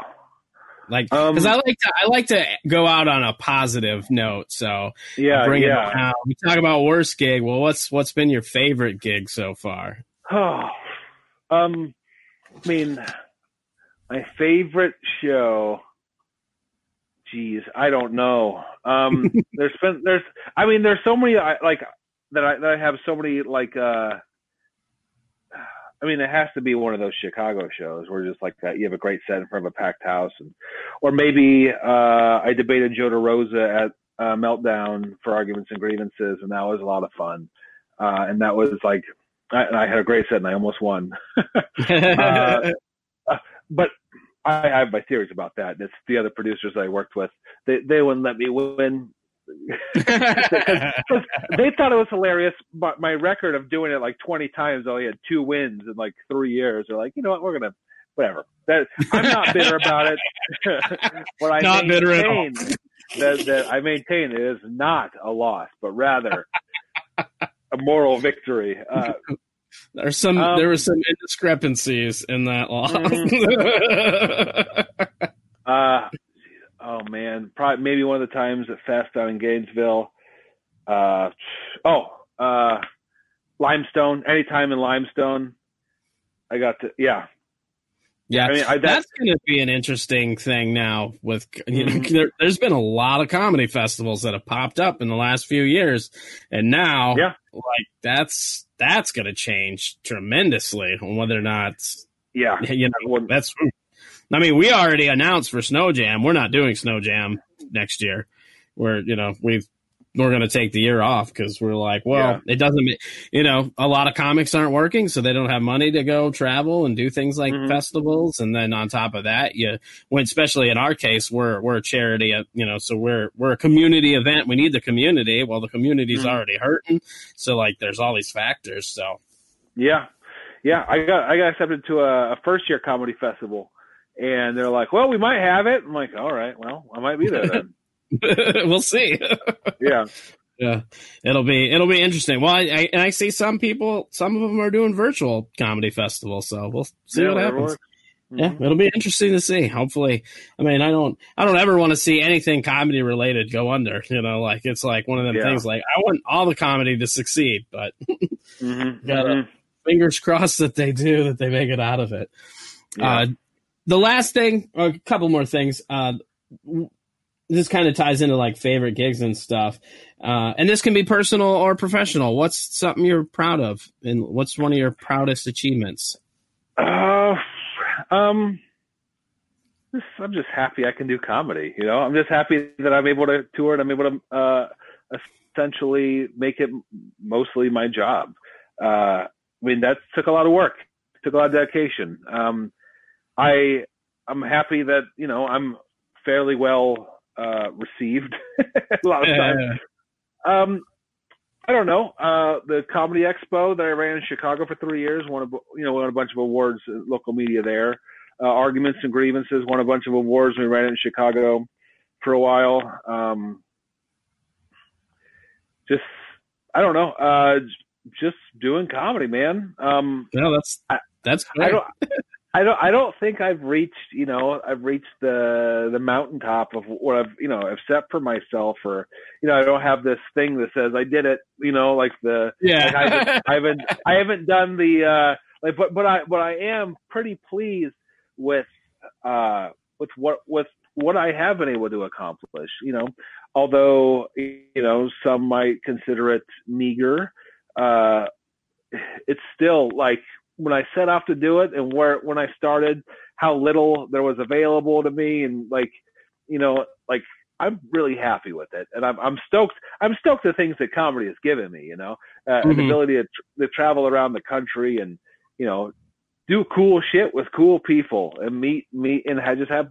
like? Um, Because I like to I like to go out on a positive note. So yeah bring yeah. it down. We talk about worst gig. Well, what's what's been your favorite gig so far? Oh, um, I mean, my favorite show. Geez, I don't know. Um, there's been there's I mean there's so many I, like that I that I have so many like uh. I mean, it has to be one of those Chicago shows where just like that, you have a great set in front of a packed house, and or maybe uh, I debated Joe DeRosa at uh, Meltdown for Arguments and Grievances, and that was a lot of fun. Uh, and that was like I, and I had a great set and I almost won. Uh, but I have my theories about that. And it's the other producers I worked with. They they wouldn't let me win. Because they thought it was hilarious, but my record of doing it like 20 times, I only had two wins in like three years. They're like, you know what, we're gonna, whatever. That I'm not bitter about it. what I Not bitter at all. maintain that, that I maintain it is not a loss, but rather a moral victory. Uh, There's some Um, there were some indiscrepancies in that law. Uh, oh man, probably maybe one of the times at Fest down in Gainesville. Uh, oh, uh, Limestone. Anytime in Limestone, I got to. Yeah, Yeah, I mean, I, that, that's going to be an interesting thing now. With you know, Mhm. there, there's been a lot of comedy festivals that have popped up in the last few years, and now, Yeah. like that's that's going to change tremendously on whether or not yeah. you know Well, that's I mean, we already announced for Snow Jam. We're not doing Snow Jam next year. We're, you know, we've we're going to take the year off because we're like, well, yeah. it doesn't, you know, a lot of comics aren't working, so they don't have money to go travel and do things like mm-hmm. festivals. And then on top of that, you, when especially in our case, we're we're a charity, uh, you know, so we're we're a community event. We need the community. Well, the community's mm-hmm. already hurting, so like, there's all these factors. So, yeah, yeah, I got I got accepted to a, a first year comedy festival, and they're like, well, we might have it. I'm like, all right, well, I might be there then. we'll see. yeah. Yeah, it'll be it'll be interesting. Well, I, I, and I see some people, some of them are doing virtual comedy festivals, so we'll see yeah, what happens. Mm-hmm. Yeah, it'll be interesting to see. Hopefully, I mean, I don't, I don't ever want to see anything comedy related go under. You know, like it's like one of them yeah. things. Like I want all the comedy to succeed, but mm-hmm. gotta mm-hmm. fingers crossed that they do, that they make it out of it. Yeah. Uh, the last thing, a couple more things. Uh, this kind of ties into like favorite gigs and stuff. Uh, and this can be personal or professional. What's something you're proud of, and what's one of your proudest achievements? Uh, um, I'm just happy I can do comedy. You know, I'm just happy that I'm able to tour and I'm able to uh, essentially make it mostly my job. Uh, I mean, that took a lot of work, took a lot of dedication. Um, I I'm happy that you know I'm fairly well uh, received a lot of times. Um, I don't know. Uh, the Comedy Expo that I ran in Chicago for three years won a you know won a bunch of awards. Local media there. Uh, Arguments and Grievances won a bunch of awards. We ran it in Chicago for a while. Um, just I don't know. Uh, just doing comedy, man. Um, no, that's that's. I, I don't. I don't. I don't think I've reached. You know, I've reached the the mountaintop of what I've. You know, I've set for myself. Or you know, I don't have this thing that says I did it. You know, like the. Yeah. Like I, haven't, I haven't. I haven't done the. uh Like, but but I but I am pretty pleased with uh with what with what I have been able to accomplish. You know, although you know some might consider it meager. Uh, it's still like when I set off to do it and where when I started, how little there was available to me, and like, you know, like I'm really happy with it, and I'm I'm stoked. I'm stoked the things that comedy has given me. You know, uh, mm-hmm. the ability to, to travel around the country and you know do cool shit with cool people and meet meet and I just have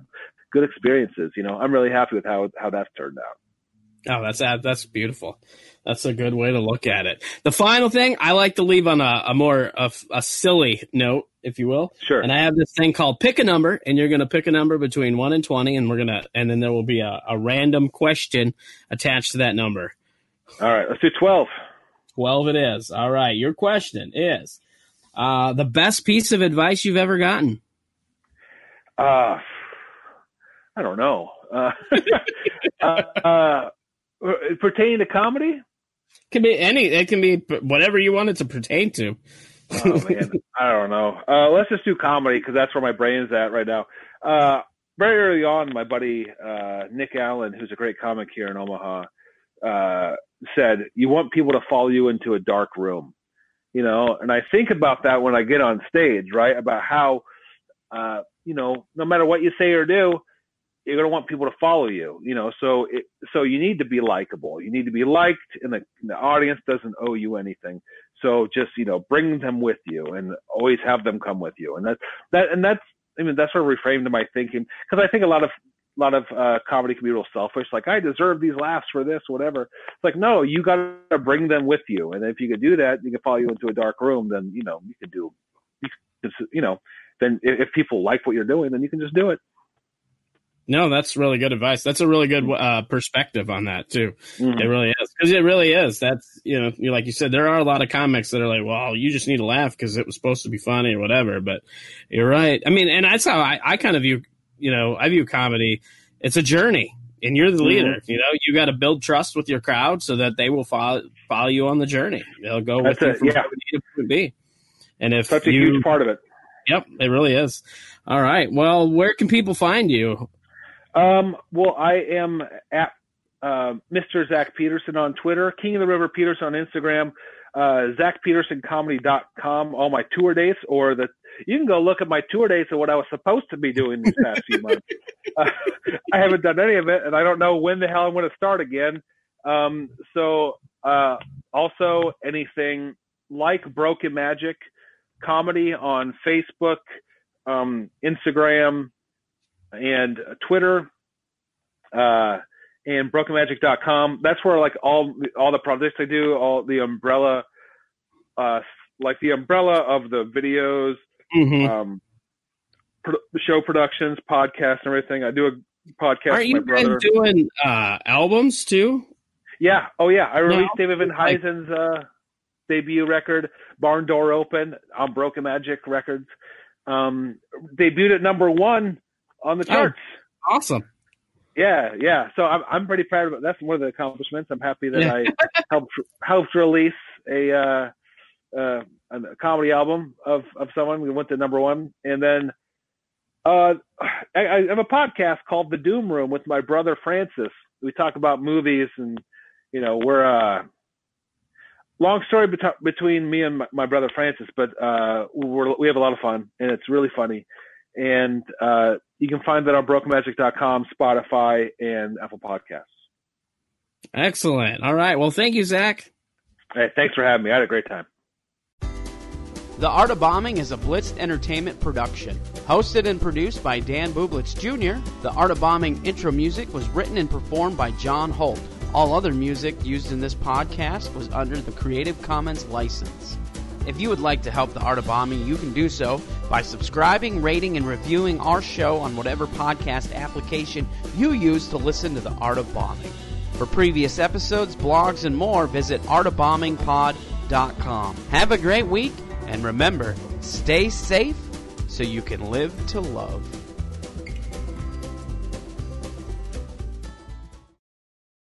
good experiences. You know, I'm really happy with how how that's turned out. Oh, that's that's beautiful. That's a good way to look at it. The final thing I like to leave on a, a more a, a silly note, if you will. Sure. And I have this thing called pick a number, and you're going to pick a number between one and twenty, and we're gonna, and then there will be a, a random question attached to that number. All right, let's do twelve. Twelve it is. All right, your question is uh, the best piece of advice you've ever gotten. Uh, I don't know. Uh, uh, uh uh, pertaining to comedy? Can be any. It can be whatever you want it to pertain to. oh man, I don't know. Uh, let's just do comedy because that's where my brain's at right now. Uh, very early on, my buddy uh, Nick Allen, who's a great comic here in Omaha, uh, said, "You want people to follow you into a dark room." You know, and I think about that when I get on stage, right? About how, uh, you know, no matter what you say or do, you're going to want people to follow you, you know, so it, so you need to be likable. You need to be liked and the, the audience doesn't owe you anything. So just, you know, bring them with you and always have them come with you. And that's, that, and that's, I mean, that's sort of reframed my thinking because I think a lot of, a lot of uh, comedy can be real selfish. Like I deserve these laughs for this, whatever. It's like, no, you got to bring them with you. And if you could do that, you can follow you into a dark room, then, you know, you can do, you, you know, then if people like what you're doing, then you can just do it. No, that's really good advice. That's a really good uh, perspective on that too. Mm-hmm. It really is because it really is. That's you know, you like you said, there are a lot of comics that are like, well, you just need to laugh because it was supposed to be funny or whatever. But you're right. I mean, and that's how I, I kind of view, you know, I view comedy. It's a journey, and you're the leader. Mm-hmm. You know, you got to build trust with your crowd so that they will follow follow you on the journey. They'll go that's with it, you from yeah. point to B. And if that's a you, huge part of it. Yep, it really is. All right. Well, where can people find you? Um, well, I am at uh, Mr. Zach Peterson on Twitter, King of the River Peterson on Instagram, uh, ZachPetersonComedy.com, all my tour dates, or the you can go look at my tour dates and what I was supposed to be doing these past few months. Uh, I haven't done any of it, and I don't know when the hell I'm going to start again. Um, so, uh, also anything like Broken Magic comedy on Facebook, um, Instagram, and Twitter, uh, and brokenmagic.com. That's where like all all the projects I do, all the umbrella, uh, like the umbrella of the videos, Mhm. um, pro- show productions, podcasts, and everything. I do a podcast Aren't my you guys brother. doing uh, albums too? Yeah. Oh, yeah. I released No. David Van Huysen's uh, debut record, Barn Door Open, on Broken Magic Records. Um, debuted at number one on the Oh. charts. Awesome. Yeah, yeah. So I'm I'm pretty proud of it. That's one of the accomplishments. I'm happy that Yeah. I helped helped release a uh, uh, a comedy album of of someone. We went to number one, and then uh, I, I have a podcast called The Doom Room with my brother Francis. We talk about movies, and you know we're uh, long story bet- between me and my, my brother Francis, but uh, we're, we have a lot of fun, and it's really funny. And uh, you can find that on brokenmagic.com, Spotify, and Apple Podcasts. Excellent. All right. Well, thank you, Zach. Hey, thanks for having me. I had a great time. The Art of Bombing is a Blitz Entertainment production. Hosted and produced by Dan Bublitz Jr., The Art of Bombing intro music was written and performed by John Holt. All other music used in this podcast was under the Creative Commons license. If you would like to help The Art of Bombing, you can do so by subscribing, rating, and reviewing our show on whatever podcast application you use to listen to The Art of Bombing. For previous episodes, blogs, and more, visit artofbombingpod.com. Have a great week, and remember, stay safe so you can live to love.